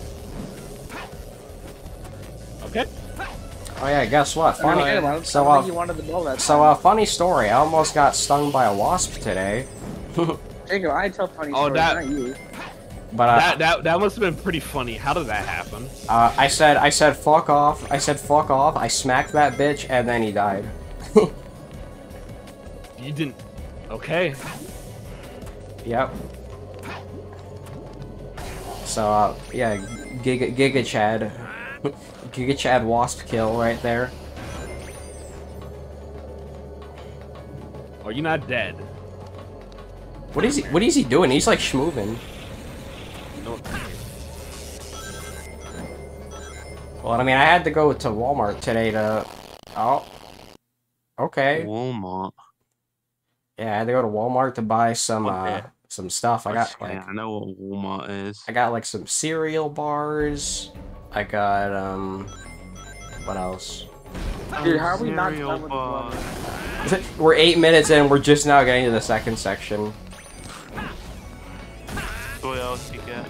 Okay. Oh yeah, guess what? Funny. know, I don't So, think uh, you wanted the ball that so time. uh, funny story. I almost got stung by a wasp today. (laughs) Jacob, I tell funny Oh, stories, that- not you. But uh, that that that must have been pretty funny. How did that happen? uh, I said, I said, fuck off. I said, fuck off. I smacked that bitch, and then he died. (laughs) You didn't. Okay. Yep. So, uh, yeah, Giga, Giga Chad. (laughs) Giga Chad wasp kill right there. Are you not dead? What is he, what is he doing? He's like schmoving. No. Well, I mean, I had to go to Walmart today to... Oh. Okay. Walmart. Yeah, I had to go to Walmart to buy some, uh, some stuff. I got, like, Yeah, I know what Walmart is. I got, like, some cereal bars. I got, um... What else? Dude, how are we not done with the blood? We're eight minutes in, we're just now getting to the second section. What else you get?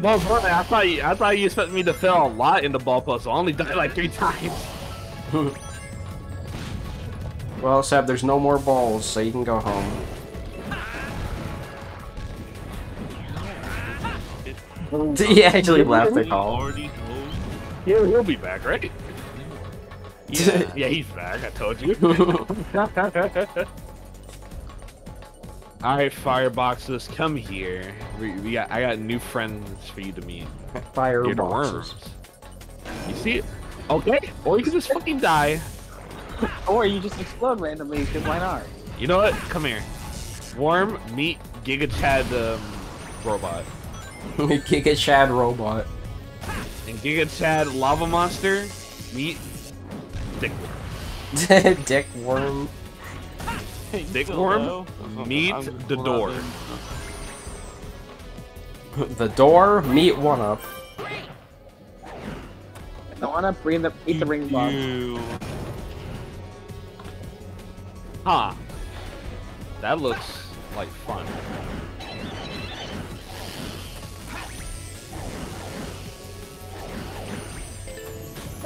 Well, bro, I thought you, I thought you expected me to fail a lot in the ball post. I only died like three times. (laughs) Well, Seb, there's no more balls, so you can go home. (laughs) he actually left the call. Told? He'll, be back, right? Yeah. (laughs) Yeah, he's back. I told you. (laughs) All right, fireboxes, come here. We, we got, I got new friends for you to meet. Fire You're the worms. You see it? Okay, or you can just fucking die. (laughs) Or you just explode randomly, because why not? You know what? Come here. Worm, meet Giga Chad um, robot. Giga Chad robot. And Giga Chad lava monster, meet Dick (laughs) Dick worm. Dick Worm, meet the door. The door, meet one up. I wanna bring the eat the ring box. You. Huh. That looks like fun.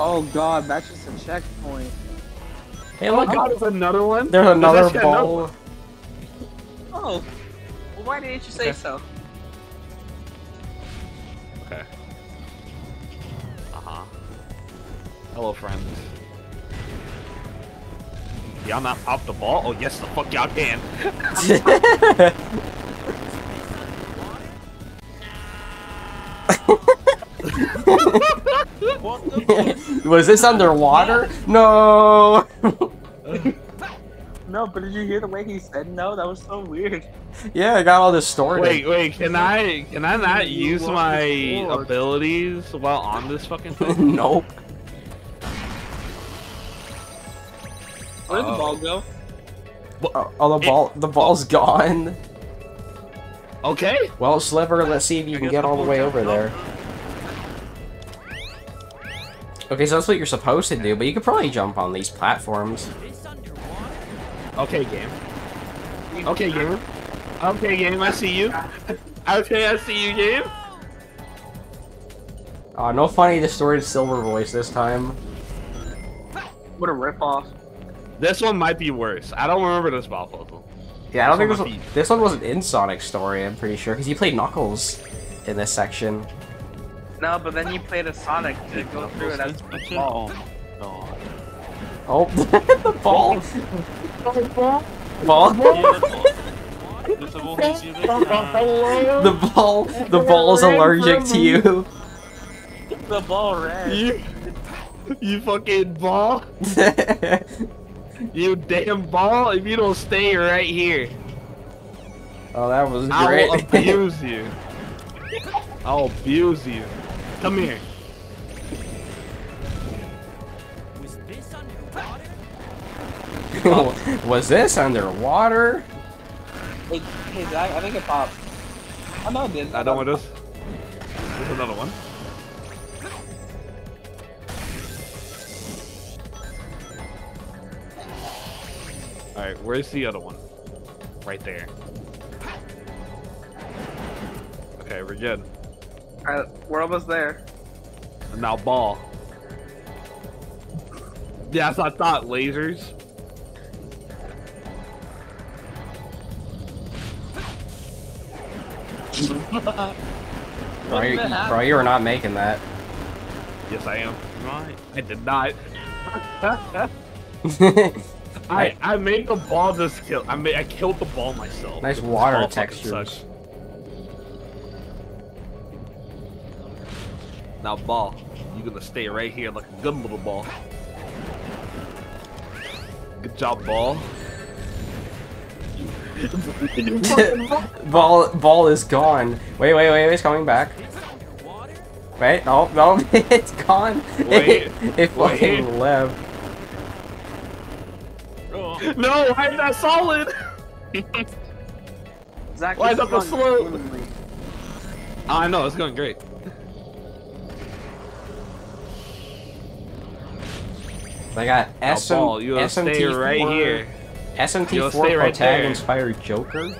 Oh god, that's just a checkpoint. Hey, look, Oh, there's another one? there's another actually another ball. one. Oh. Well, why didn't you say so? Okay. Uh-huh. Hello, friends. Y'all not pop the ball? Oh, yes, the fuck y'all can. (laughs) (laughs) (laughs) (laughs) Was this underwater? No. (laughs) No, but did you hear the way he said no? That was so weird. yeah, I got all this distorted. Wait, wait, can I can I not You use my the abilities while on this fucking (laughs) thing? nope. Where did the Oh. ball go? Oh, oh, the ball, the ball's gone. Okay. Well, Sliver, let's see if you can get the all the way jumped over there. Okay, so that's what you're supposed to do, but you could probably jump on these platforms. Okay, game. Okay, game. Okay, game. I see you. (laughs) Okay, I see you, game. Uh, no funny distorted silver voice this time. What a ripoff. This one might be worse. I don't remember this ball puzzle. Yeah, I don't think That's this one, this one wasn't in Sonic story. I'm pretty sure because you played Knuckles in this section. No, but then you played a Sonic to go through it as a ball. Oh, no. Oh, (laughs) the ball. Ball. This will hit you this time. (laughs) The ball. The ball is allergic to you. The ball red. You, you fucking ball. (laughs) You damn ball. If you don't stay right here, oh, that was great. I will abuse you. I'll abuse you. Come here. Was this underwater? was this underwater? Hey, hey, Zach, I think it popped. Oh no, it didn't. I don't want this. There's another one. Alright, where's the other one? Right there. Okay, we're good. Alright, we're almost there. And now ball. Yeah, that's what I thought. Lasers. Bro, you, bro, you are not making that. Yes, I am. Right. I did not. (laughs) I I made the ball just kill. I made I killed the ball myself. Nice water ball Now ball, you're gonna stay right here like a good little ball. Good job, ball. (laughs) ball, ball is gone. Wait, wait, wait, it's coming back. Wait, no, no, (laughs) it's gone. Wait, it, (laughs) it fucking wait. left. No, I'm not solid. Zach, Why this is that is so going slow? swimmingly. I know it's going great. I got Now, SM, ball, you gonna stay SMT4, right here. SMT4 You'll stay right protag there. inspired Joker.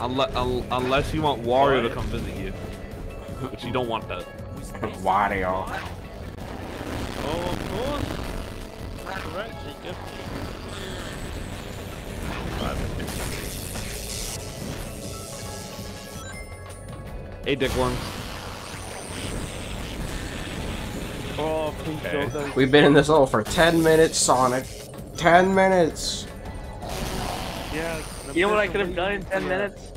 Unless, unless you want Wario to come visit you, which you don't want that. (laughs) Wario. Oh, of course. Correct, Jacob. Hey, dickworms. Oh, please Okay. don't go. We've been in this level for 10 minutes, Sonic. 10 minutes. Yeah. You know what I could have done in 10 yeah. minutes?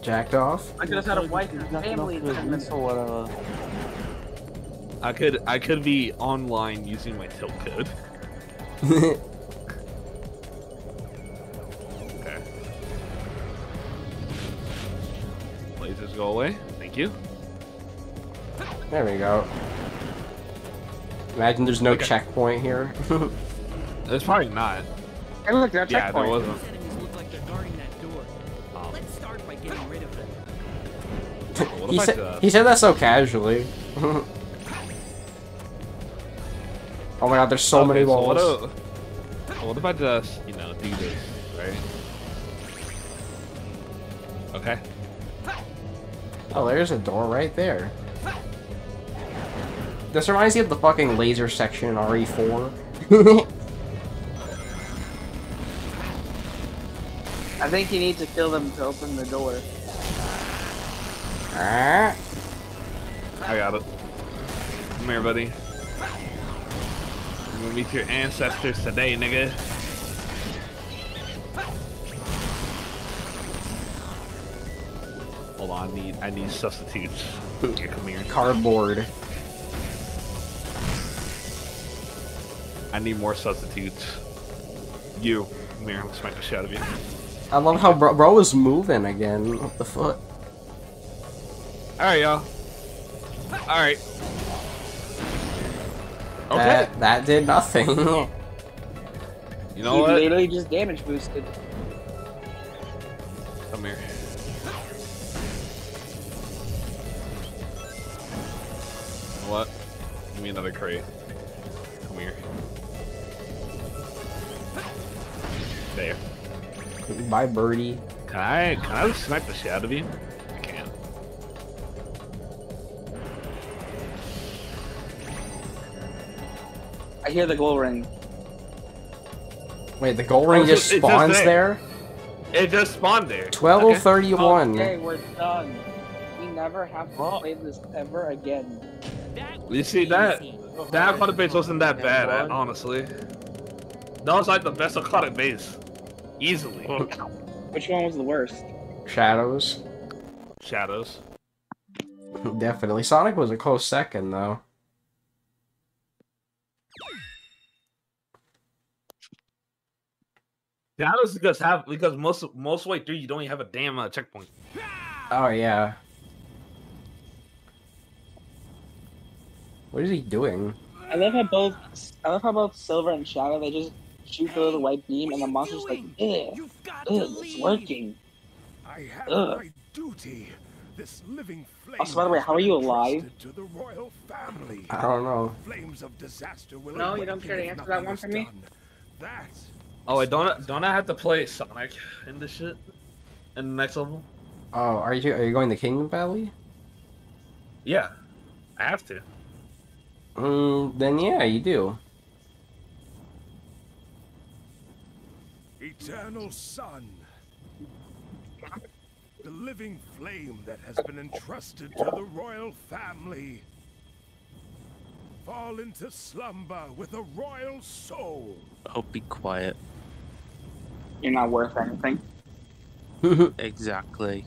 Jacked off. I could have had a wife and family in 10 minutes. or whatever. I could I could be online using my tilt code. (laughs) Okay. Lasers go away. Thank you. there we go. Imagine there's no Okay. checkpoint here. (laughs) There's probably not. Hey, look, there's a Yeah, there checkpoint. wasn't. These enemies look like they're guarding that door. Oh. Let's start by getting rid of them. What he, said, he said that so casually. (laughs) oh my god, there's so Okay, many what balls. if- what if I just, you know, do this, right? Okay. Oh, there's a door right there. This reminds me of the fucking laser section in RE4. (laughs) I think you need to kill them to open the door. Ah. I got it. Come here, buddy. I'm gonna meet your ancestors today, nigga. Hold on, I need I need substitutes. Here, come here. Cardboard. I need more substitutes. You, come here. I'll smack the shit out of you. I love how bro, bro was moving again. What the fuck? All right, y'all. All right. Okay. That, that did nothing. (laughs) you know you what? literally just damage boosted. Come here. You know what? Give me another crate. There. Bye, birdie. Can I can I smack the shit out of you? I can. I hear the glow ring. Wait, the gold Oh, ring it's just just- it's just spawns there. there? It just spawned there. Twelve oh thirty-one. Okay, we're done. We never have to play this ever again. You see that? That aquatic base wasn't that bad, honestly. That was like the best aquatic base, easily. Which one was the worst? Shadows. Shadows. (laughs) Definitely. Sonic was a close second, though. Shadows because have because most most way through you don't even have a damn uh, checkpoint. Oh, yeah. What is he doing? I love how both I love how both Silver and Shadow they just shoot the little white beam and the monster's like, ugh, ugh, it's working. I have Ugh. my duty. This living flame Also, by the way, how are you alive? To the royal family. I don't know. Flames of disaster will No, you don't care to answer that one for me? That Oh wait, don't I, don't I have to play Sonic in this shit? In the next level? Oh, are you are you going to Kingdom Valley? Yeah, I have to. Mm, then yeah, you do. Eternal sun. The living flame that has been entrusted to the royal family. Fall into slumber with a royal soul. Oh, be quiet. You're not worth anything. (laughs) (laughs) Exactly.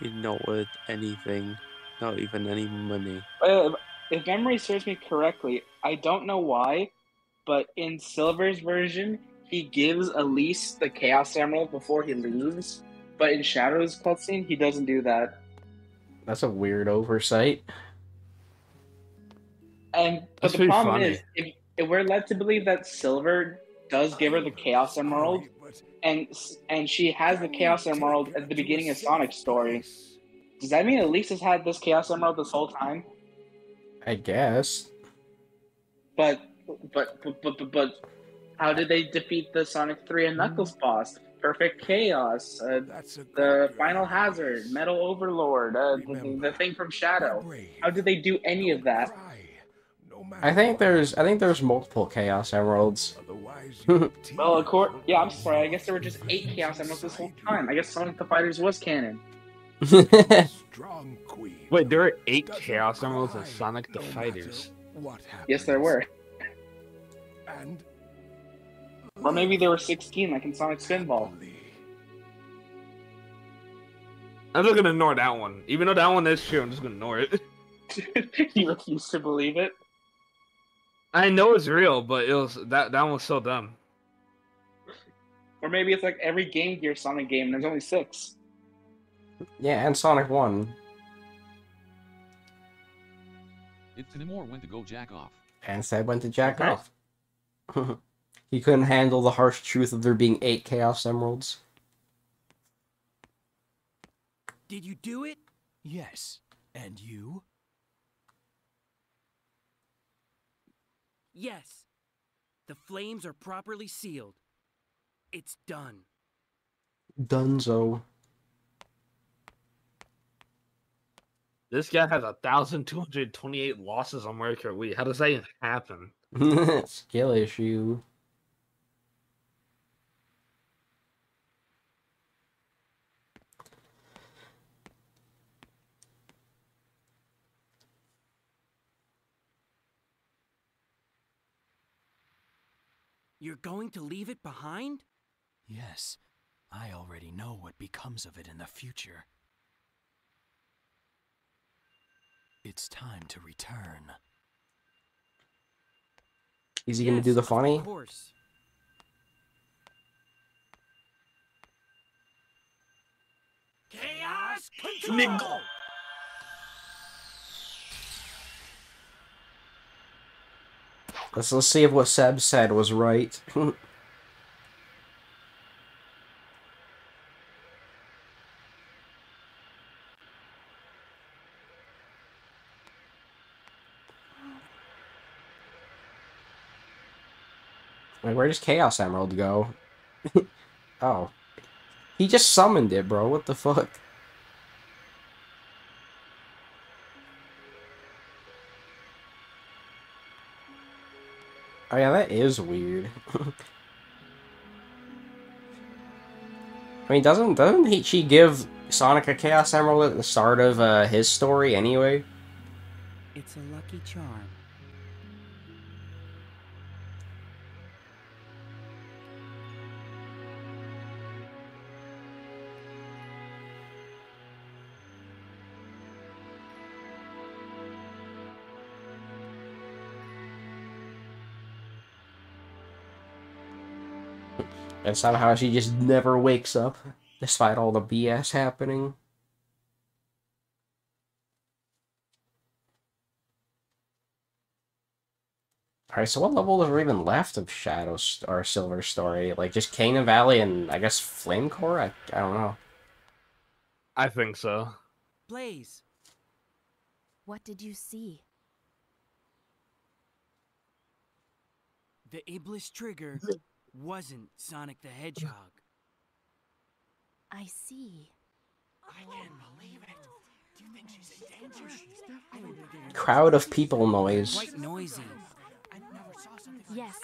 You're not worth anything. Not even any money. Uh, if memory serves me correctly, I don't know why, but in Silver's version, he gives Elise the Chaos Emerald before he leaves. But in Shadow's cutscene, he doesn't do that. That's a weird oversight. And but That's the problem funny. is, if, if we're led to believe that Silver does give her the Chaos Emerald, and and she has the Chaos Emerald at the beginning of Sonic's story, does that mean Elise has had this Chaos Emerald this whole time? I guess. But but but but but, but how did they defeat the Sonic Three and Knuckles boss? Perfect Chaos, uh, the Final Hazard, Metal Overlord, uh, the, the thing from Shadow. How did they do any of that? I think there's I think there's multiple Chaos Emeralds. (laughs) Well, of course, yeah. I'm sorry. I guess there were just eight Chaos Emeralds this whole time. I guess Sonic the Fighters was canon. Wait, there are eight Chaos Emeralds in Sonic the Fighters. Yes, there were. And Or maybe there were 16, like in Sonic Spinball. I'm just gonna ignore that one. Even though that one is true, I'm just gonna ignore it. (laughs) (laughs) you refuse to believe it? I know it's real, but it was that that one was so dumb. Or maybe it's like every Game Gear Sonic game, and there's only six. Yeah, and Sonic One. It's Timor went to go jack off. And said went to jack Okay. off. (laughs) he couldn't handle the harsh truth of there being eight Chaos Emeralds. Did you do it? Yes. And you? Yes. The flames are properly sealed. It's done. Dunzo. This guy has a thousand two hundred twenty-eight losses on Mario Kart Wii. How does that even happen? (laughs) Skill issue. You're going to leave it behind? Yes. I already know what becomes of it in the future. It's time to return. Is he gonna do the funny? Of course. Chaos control! Let's let's see if what Seb said was right. (laughs) Wait, where does Chaos Emerald go? (laughs) oh. He just summoned it, bro. What the fuck? Oh yeah, that is weird. (laughs) I mean, doesn't doesn't he she give Sonic a Chaos Emerald at the start of uh, his story anyway? It's a lucky charm. And somehow she just never wakes up, despite all the BS happening. Alright, so what levels are even left of Shadow St- or Silver Story? Like just Canaan Valley and I guess Flame Core? I, I don't know. I think so. Blaze, What did you see? the Iblis trigger (laughs) wasn't Sonic the Hedgehog. I see. I oh, can't believe it. Do you think she's in danger? Crowd of people noise. Quite noisy. Yes,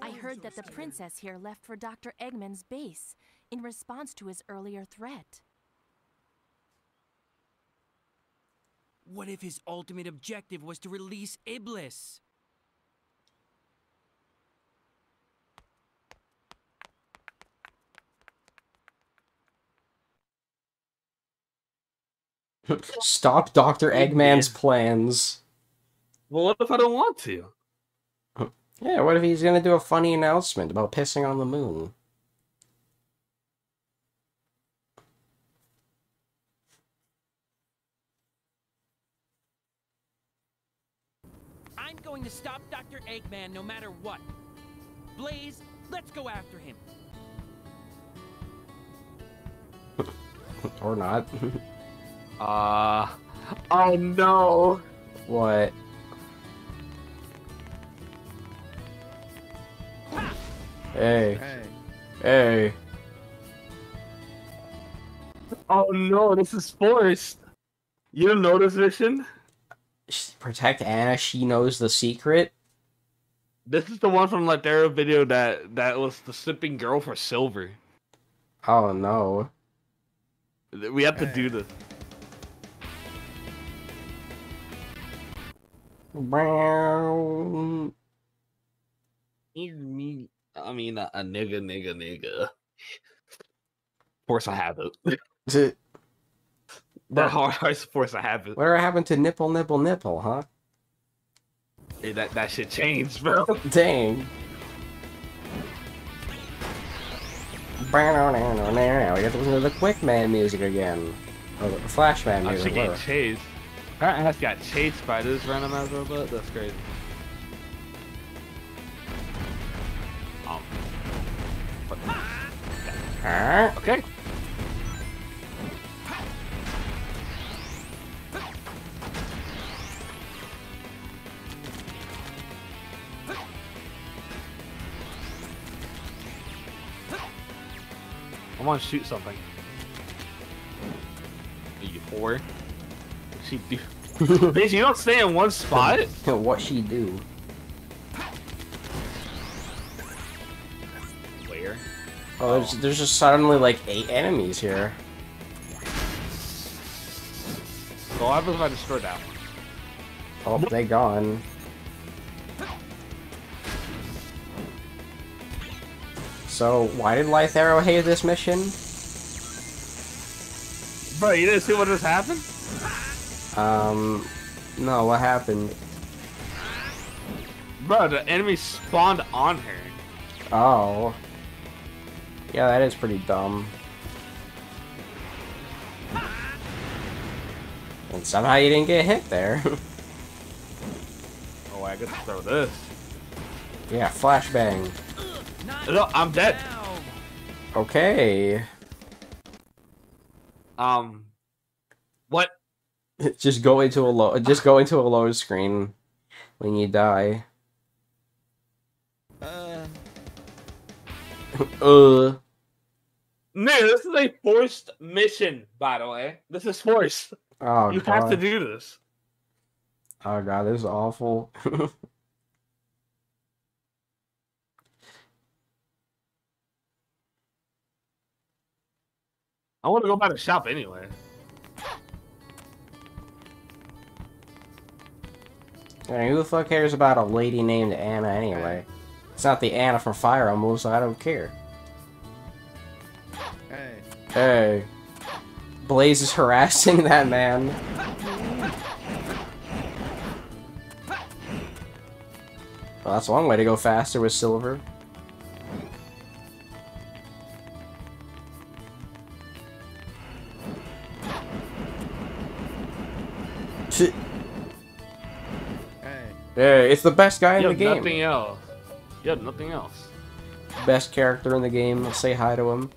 I heard that the princess here left for Dr. Eggman's base in response to his earlier threat. What if his ultimate objective was to release Iblis? Stop Dr. Eggman's plans. Well, what if I don't want to? Yeah, what if he's gonna do a funny announcement about pissing on the moon? I'm going to stop Dr. Eggman no matter what. Blaze, let's go after him. (laughs) or not. (laughs) Uh oh no. what? Hey. Hey. Hey. Oh no, this is forced. You didn't know this mission? Protect Anna, she knows the secret. This is the one from like their video that that was the sipping girl for silver. Oh no. We have to do this. Brown. Me, I mean, a, a nigga, nigga, nigga. Of course, I have it. That hard, I force I have it. Whatever happened to nipple, nipple, nipple, huh? Hey, that that shit changed, bro. (laughs) Dang. We have to listen to the Quick Man music again. Or the Flash Man I'm music. getting whatever. chased. Our ass got chased by this random ass robot. That's crazy. Um. Okay. I want to shoot something. You whore. She do. (laughs) Bitch, you don't stay in one spot. what she do? Where? Oh, there's, there's just suddenly like eight enemies here. So I believe I destroyed that one? Oh, they gone. So, why did Lytharo hate this mission? Bro, you didn't see what just happened? Um, no, what happened? Bro, the enemy spawned on her. Oh. Yeah, that is pretty dumb. And somehow you didn't get hit there. (laughs) Oh, I get to throw this. yeah, flashbang. No, I'm dead. Okay. Um? (laughs) just go into a low just go into a load screen when you die. Uh, (laughs) uh no, this is a forced mission, by the way. This is forced. oh you god. have to do this. Oh god, this is awful. (laughs) I want to go by the shop anyway. Who the fuck cares about a lady named Anna anyway? It's not the Anna from Fire Emblem, so I don't care. Hey. Hey. Blaze is (laughs) harassing that man. Well, that's one way to go faster with Silver. Hey, it's the best guy in the game. nothing else. Yeah, nothing else. Best character in the game. Say hi to him.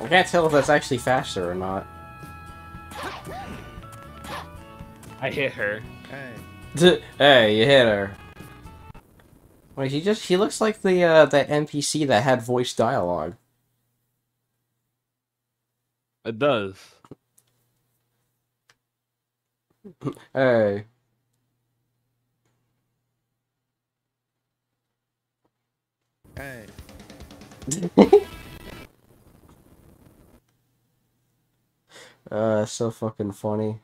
I can't tell if that's actually faster or not. I hit her. Hey. hey, you hit her. Wait, he just he looks like the uh that NPC that had voice dialogue. It does. (laughs) Hey. Hey. (laughs) Uh, so fucking funny.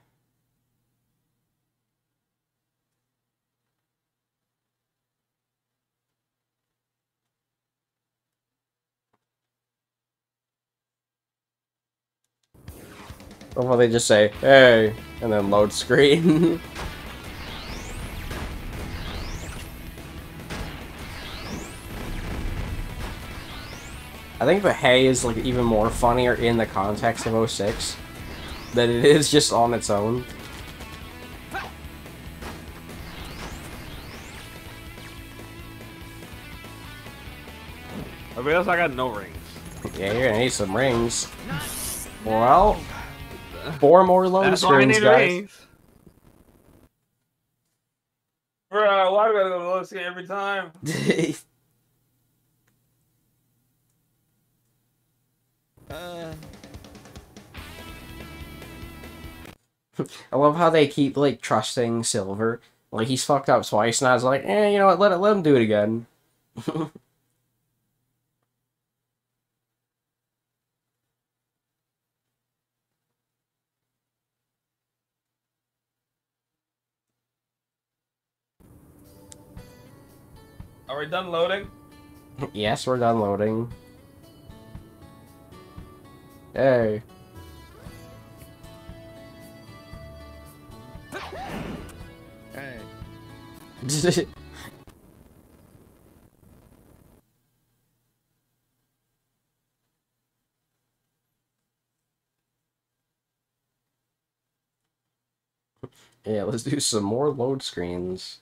Or will they just say, hey, and then load screen? (laughs) I think the hey is like even more funnier in the context of 06 than it is just on its own. I realize I got no rings. Yeah, you're gonna need some rings. Well, four more load That's why I screens, guys. rings. Bro, why do I go to the low screen every time? (laughs) Uh. I love how they keep like trusting Silver. Like he's fucked up twice, and I was like, eh, you know what? Let it let him do it again. (laughs) Are we done loading? yes, we're done loading. Hey. Hey. (laughs) yeah, let's do some more load screens.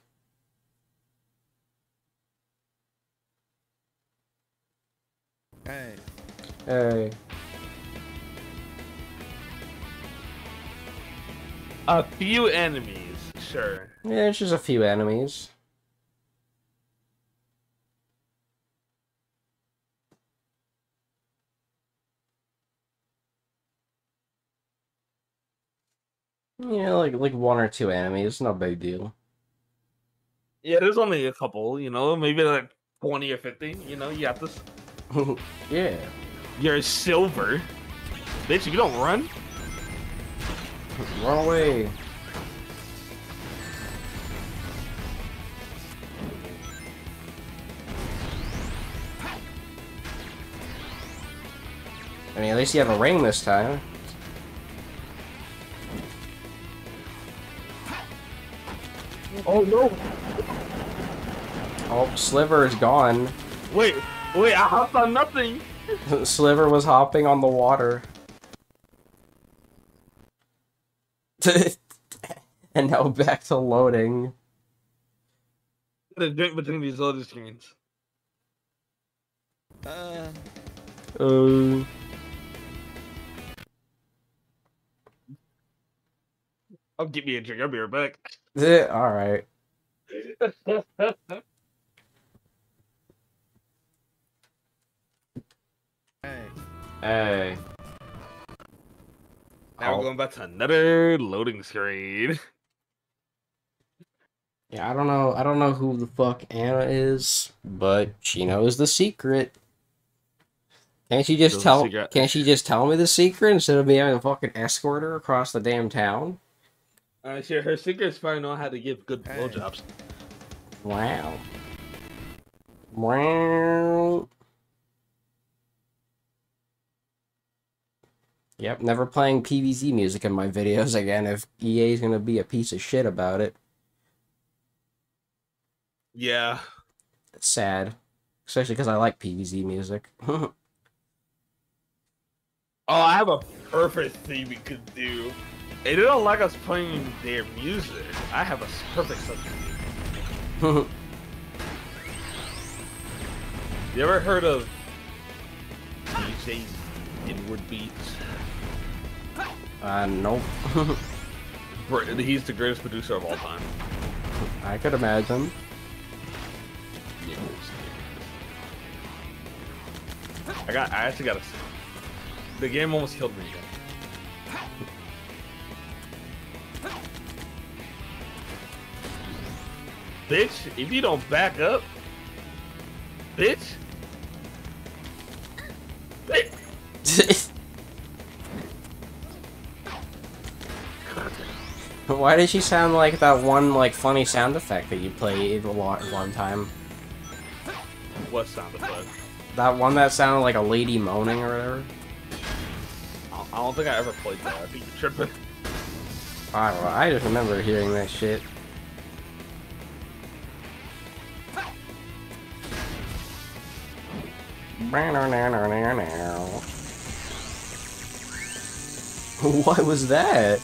Hey. Hey. A few enemies, sure. Yeah, it's just a few enemies. Yeah, like like one or two enemies, It's no big deal. Yeah, there's only a couple, you know, maybe like 20 or 50, you know, you have this. (laughs) yeah. You're silver. Bitch, you don't run? Run away. I mean, at least you have a ring this time. Oh no! Oh, Sliver is gone. Wait, wait, I hopped on nothing! (laughs) Sliver was hopping on the water. (laughs) and now back to loading. Gotta drink between these loading screens. Uh. Uh, I'll give me a drink, I'll be right back. (laughs) Alright. Hey. Now Oh. we're going back to another loading screen. (laughs) Yeah, I don't know. I don't know who the fuck Anna is, but she knows the secret. Can't she just tell? Can't she just tell me the secret instead of me having to fucking escort her across the damn town? Uh, she, her secret is probably know how to give good blowjobs. Wow. Wow. Yep, never playing PVZ music in my videos again if EA's gonna be a piece of shit about it. Yeah. It's sad. Especially because I like PVZ music. (laughs) Oh, I have a perfect thing we could do. They don't like us playing their music. I have a perfect substitute. (laughs) You ever heard of DJ Inward Beats? Uh, nope. (laughs) He's the greatest producer of all time. I could imagine. I got. I actually got a. The game almost killed me again. Bitch, if you don't back up, bitch. Bitch. (laughs) (laughs) Why did she sound like that one like funny sound effect that you played a lot one time? What sound effect? That one that sounded like a lady moaning or whatever. I I don't think I ever played that. I think you're tripping. I don't know. I just remember hearing that shit. (laughs) What was that?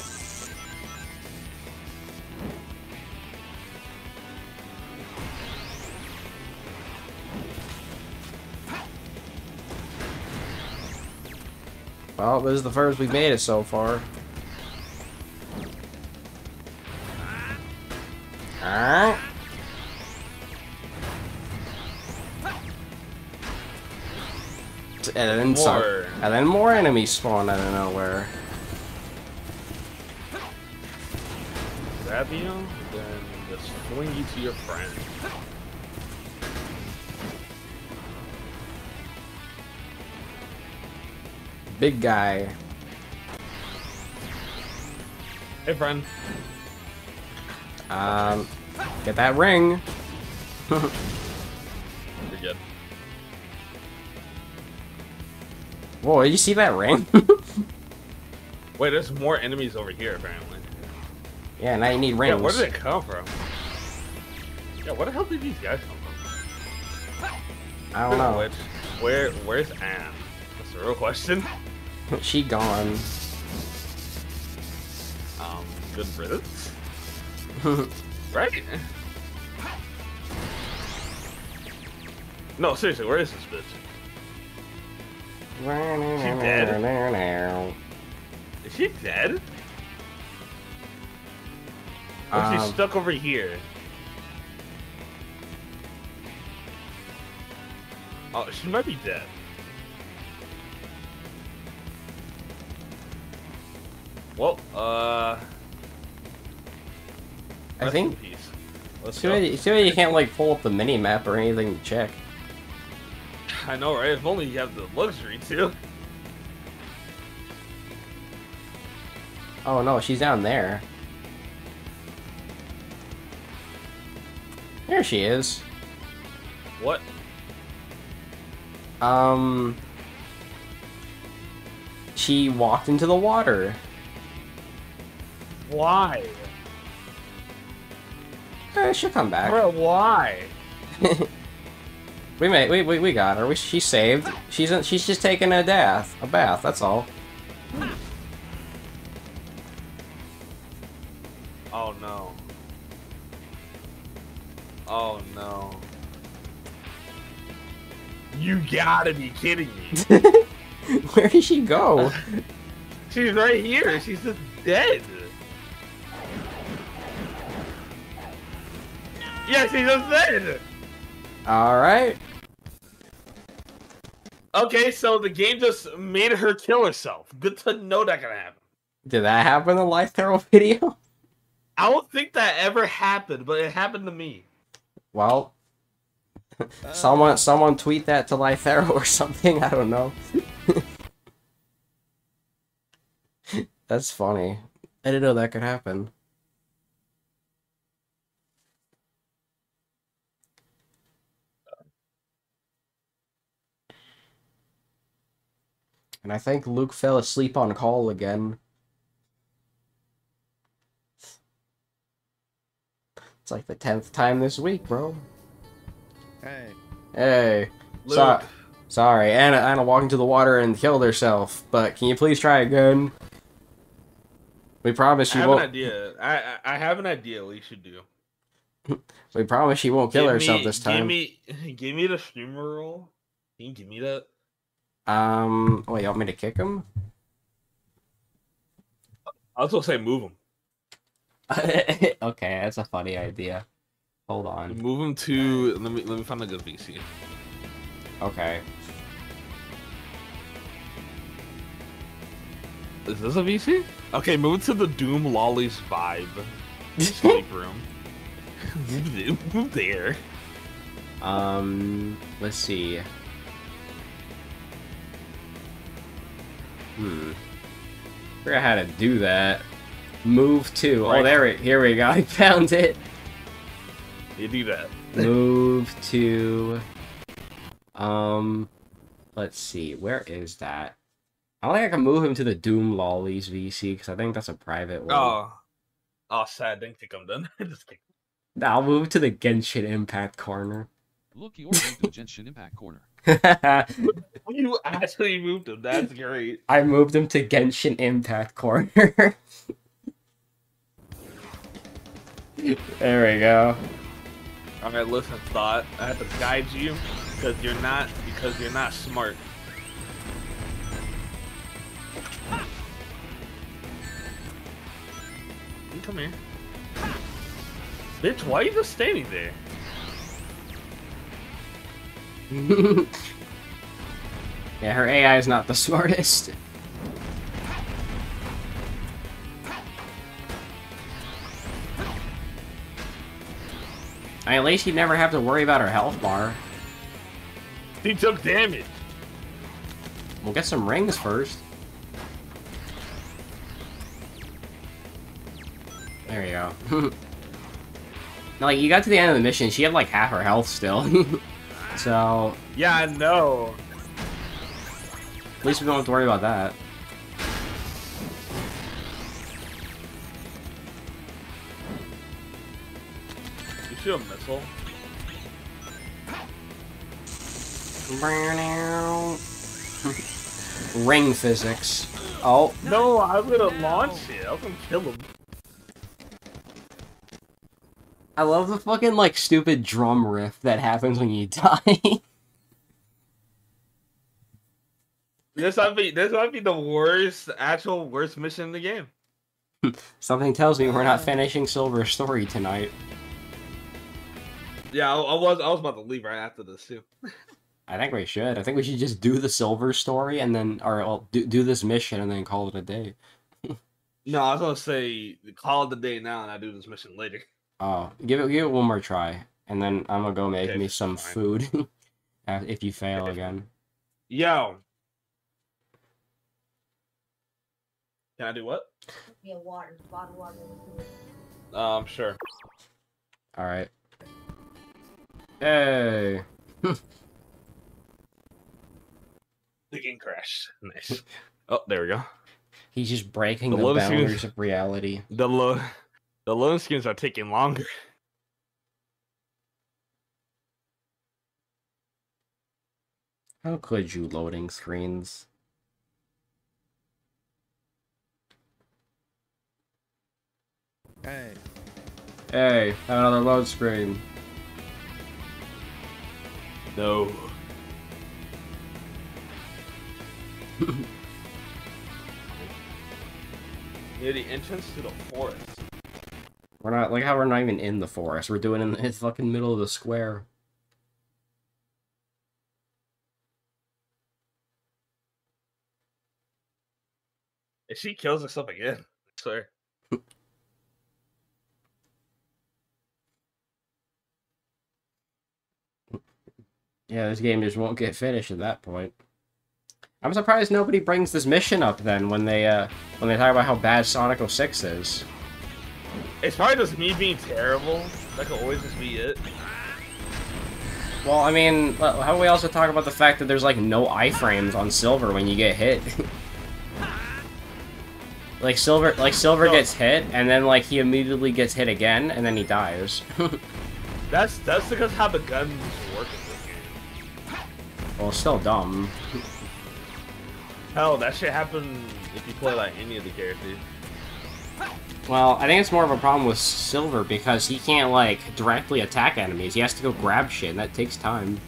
Well, this is the first we've made it so far. Alright. And then some, More. and then more enemies spawn out of nowhere. Grab you, then just fling you to your friend. Big guy. Hey, friend. Um, get that ring. (laughs) You're good. Whoa, you see that ring? (laughs) Wait, there's more enemies over here, apparently. yeah, now you need rings. Yeah, where did it come from? Yeah, where the hell did these guys come from? I don't know. Which, where, where's Anne? That's the real question. (laughs) she gone. Um, good riddance. (laughs) right? No, seriously, where is this bitch? She dead? Is she dead? Or she's Um, stuck over here? Oh, she might be dead. Well, uh... I think-. Let's See go. why, you, see why you can't like pull up the mini map or anything to check. (laughs) I know, right? If only you have the luxury to. Oh no, she's down there. There she is. What? Um, she walked into the water. Why? Eh, she'll come back. Bro, why? (laughs) We made, we, we, we got her. We, she's saved. She's in, she's just taking a bath. A bath. That's all. Oh no. Oh no. You gotta be kidding me. (laughs) Where did she go? (laughs) She's right here. She's just dead. Yeah, she's just dead. all right. Okay, so the game just made her kill herself. Good to know that can happen. Did that happen in the Lythero video? I don't think that ever happened, but it happened to me. Well, (laughs) someone someone tweet that to Lythero or something. I don't know. (laughs) That's funny. I didn't know that could happen. And I think Luke fell asleep on call again. It's like the tenth time this week, bro. Hey. Hey. Luke. So- sorry, Anna Anna walked into the water and killed herself, but can you please try again? We promise you I have an won't idea. I I have an idea what you should do. (laughs) we promise she won't kill Give herself me- this time. Give me (laughs) give me the streamer role. Can you give me that? Um wait, you want me to kick him? I was gonna say move him. (laughs) okay, that's a funny idea. Hold on. Move him to let me let me find a good VC. Okay. Is this a VC? Okay, move to the Doom Lollies vibe. Sleep (laughs) room. (laughs) move, there, move there. Um let's see. Hmm. Forgot how to do that. Move to. Oh, Right. there it. Here we go. (laughs) I found it. You do that. Move to. Um, let's see. Where is that? I don't think I can move him to the Doom Lollies VC because I think that's a private one. Oh. Oh, sad. Didn't kick him then. Just kick. I'll move to the Genshin Impact corner. Look, you're moved to the Genshin Impact Corner. (laughs) You actually moved him. That's great. I moved him to Genshin Impact corner. (laughs) there we go. All right, listen, thought. I have to guide you because you're not because you're not smart. You come here, bitch. Why are you just standing there? (laughs) yeah, her AI is not the (laughs) smartest. I mean, at least you never have to worry about her health bar. He took damage. We'll get some rings first. There you go. (laughs) now, like, you got to the end of the mission, she had like half her health still. So, Yeah, I know. at least we don't have to worry about that. You shoot a missile. (laughs) Ring physics. Oh, No, I was gonna launch it. I was gonna kill him. I love the fucking like stupid drum riff that happens when you (laughs) die. This might be this might be the worst, actual worst mission in the game. (laughs) Something tells me we're not uh. finishing Silver Story tonight. Yeah, I, I was I was about to leave right after this too. I think we should. I think we should just do the Silver Story and then, or well, do, do this mission and then call it a day. (laughs) No, I was gonna say call it a day now, and I do this mission later. Oh, give it, give it one more try, and then I'm gonna go make Okay, me some fine. food. (laughs) if you fail again, Yo, can I do what? Yeah, water, bottle water. Um, sure. all right. Hey, (laughs) The game crashed. Nice. (laughs) Oh, there we go. he's just breaking The the, boundaries of reality. The lo the loading screens are taking longer. (laughs) How could you loading screens? Hey. Hey, have another load screen. No. (laughs) Near the entrance to the forest. We're not like how we're not even in the forest. We're doing in the fucking middle of the square. If she kills herself again, I swear. yeah, this game just won't get finished at that point. I'm surprised nobody brings this mission up then when they uh when they talk about how bad Sonic 06 is. It's probably just me being terrible. That could always just be it. Well, I mean, uh, how about we also talk about the fact that there's like no iframes on Silver when you get hit? (laughs) like Silver, like Silver No. gets hit, and then like he immediately gets hit again, and then he dies. (laughs) That's that's because how the guns work in this game. well, it's still dumb. (laughs) Hell, that shit happen if you play like any of the characters. Well, I think it's more of a problem with Silver because he can't like directly attack enemies. He has to go grab shit, and that takes time.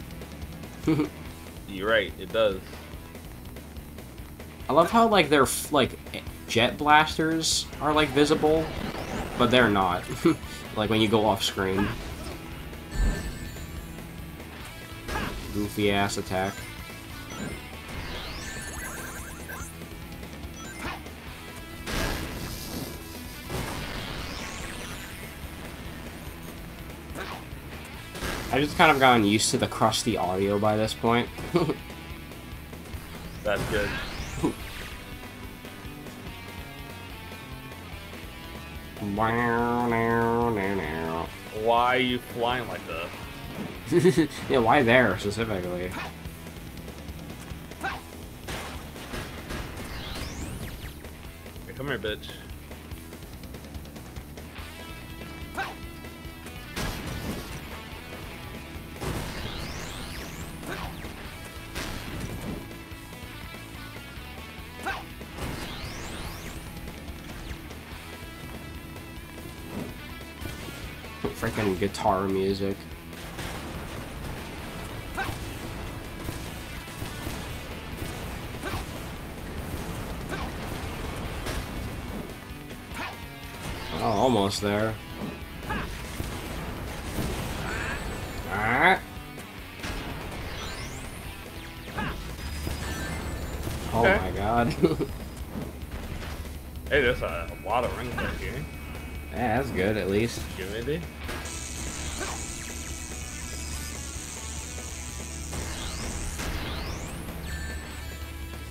(laughs) You're right, it does. I love how like their like jet blasters are like visible, but they're not. (laughs) like when you go off screen. Goofy ass attack. I've just kind of gotten used to the crusty audio by this point. (laughs) That's good. (laughs) Why are you flying like that? (laughs) yeah, why there specifically? Hey, come here, bitch. Freaking guitar music. Oh, almost there. Ah. Oh Okay. my god. (laughs) Hey, there's a, a lot of rings right here. Yeah, that's good at least. Give me the.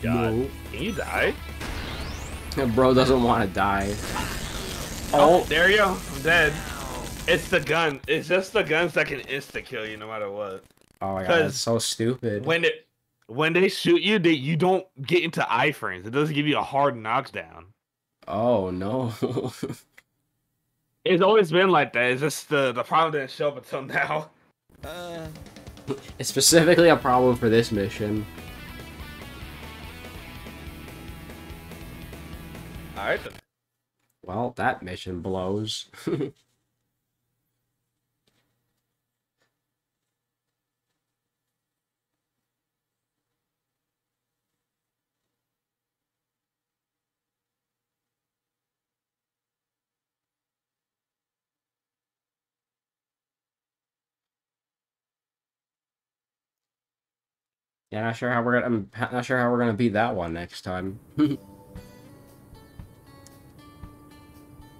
God, No. can you die? Bro doesn't want to die. Oh, oh, there you go. I'm dead. It's the gun. It's just the guns that can insta kill you no matter what. Oh my god, that's so stupid. When it when they shoot you, they you don't get into iframes. It doesn't give you a hard knockdown. Oh no. (laughs) It's always been like that. It's just the the problem didn't show up until now. Uh, (laughs) it's specifically a problem for this mission. All right. Well, that mission blows. (laughs) yeah, not sure how we're gonna. I'm not sure how we're gonna beat that one next time. (laughs)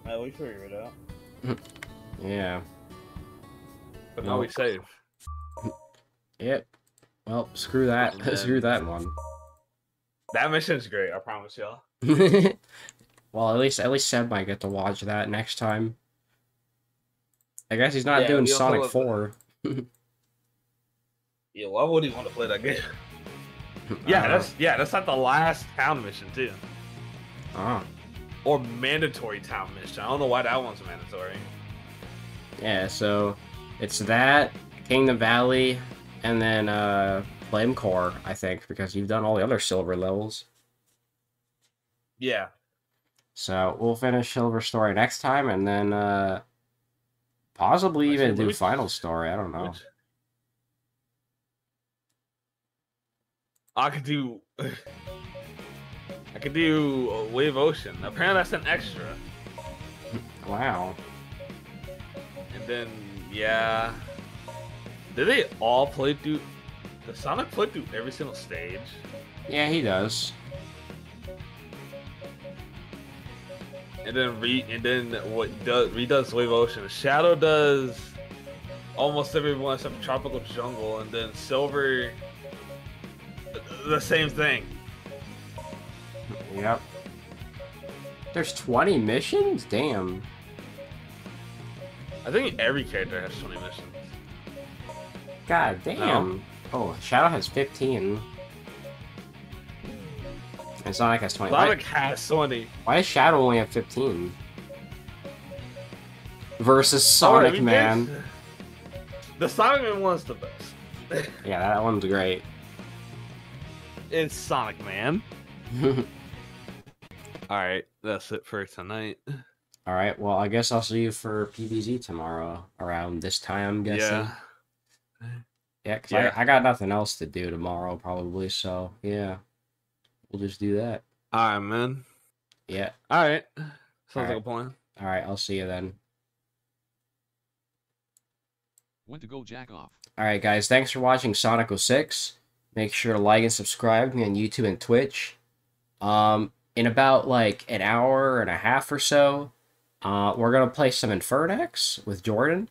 Uh, we figure it out. yeah. But now we save. (laughs) Yep. Well, screw that. And (laughs) then- screw that one. That mission's great. I promise y'all. well, at least at least Seb might get to watch that next time. I guess he's not Yeah, doing Sonic have- Four. Yeah, why would he want to play that game? (laughs) yeah, that's yeah, that's not the last town mission too, Ah, or mandatory town mission. I don't know why that one's mandatory. yeah. So it's that Kingdom Valley, and then uh, Flame Core, I think, because you've done all the other silver levels. Yeah, So we'll finish Silver Story next time, and then uh, possibly even do Final Story. I don't know. Which- I could do. I could do Wave Ocean. Apparently, that's an extra. Wow. And then, yeah. Did they all play through? Does Sonic play through every single stage? Yeah, he does. and then re and then what does redoes Wave Ocean. Shadow does almost everyone except Tropical Jungle, and then Silver the same thing. Yep. There's 20 missions? Damn. I think every character has 20 missions. God damn. Oh, Shadow has 15. And Sonic has 20. Sonic why, has 20. Why does Shadow only have 15? Versus Oh, Sonic I mean, Man. there's- The Sonic Man one's the best. Yeah, that one's great. It's Sonic Man. (laughs) Alright, that's it for tonight. Alright, well, I guess I'll see you for PvZ tomorrow around this time, I'm guessing. Yeah. Yeah, because Yeah. I, I got nothing else to do tomorrow, probably, so yeah. We'll just do that. Alright, man. Yeah. Alright. Sounds like a plan. Alright, I'll see you then. When to go jack off. Alright, guys, thanks for watching Sonic 06. Make sure to like and subscribe to me on YouTube and Twitch. Um, in about like an hour and a half or so, uh, we're gonna play some Infernax with Jordan,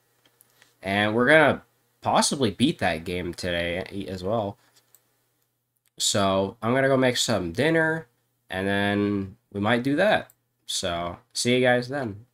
and we're gonna possibly beat that game today as well. So I'm gonna go make some dinner, and then we might do that. So see you guys then.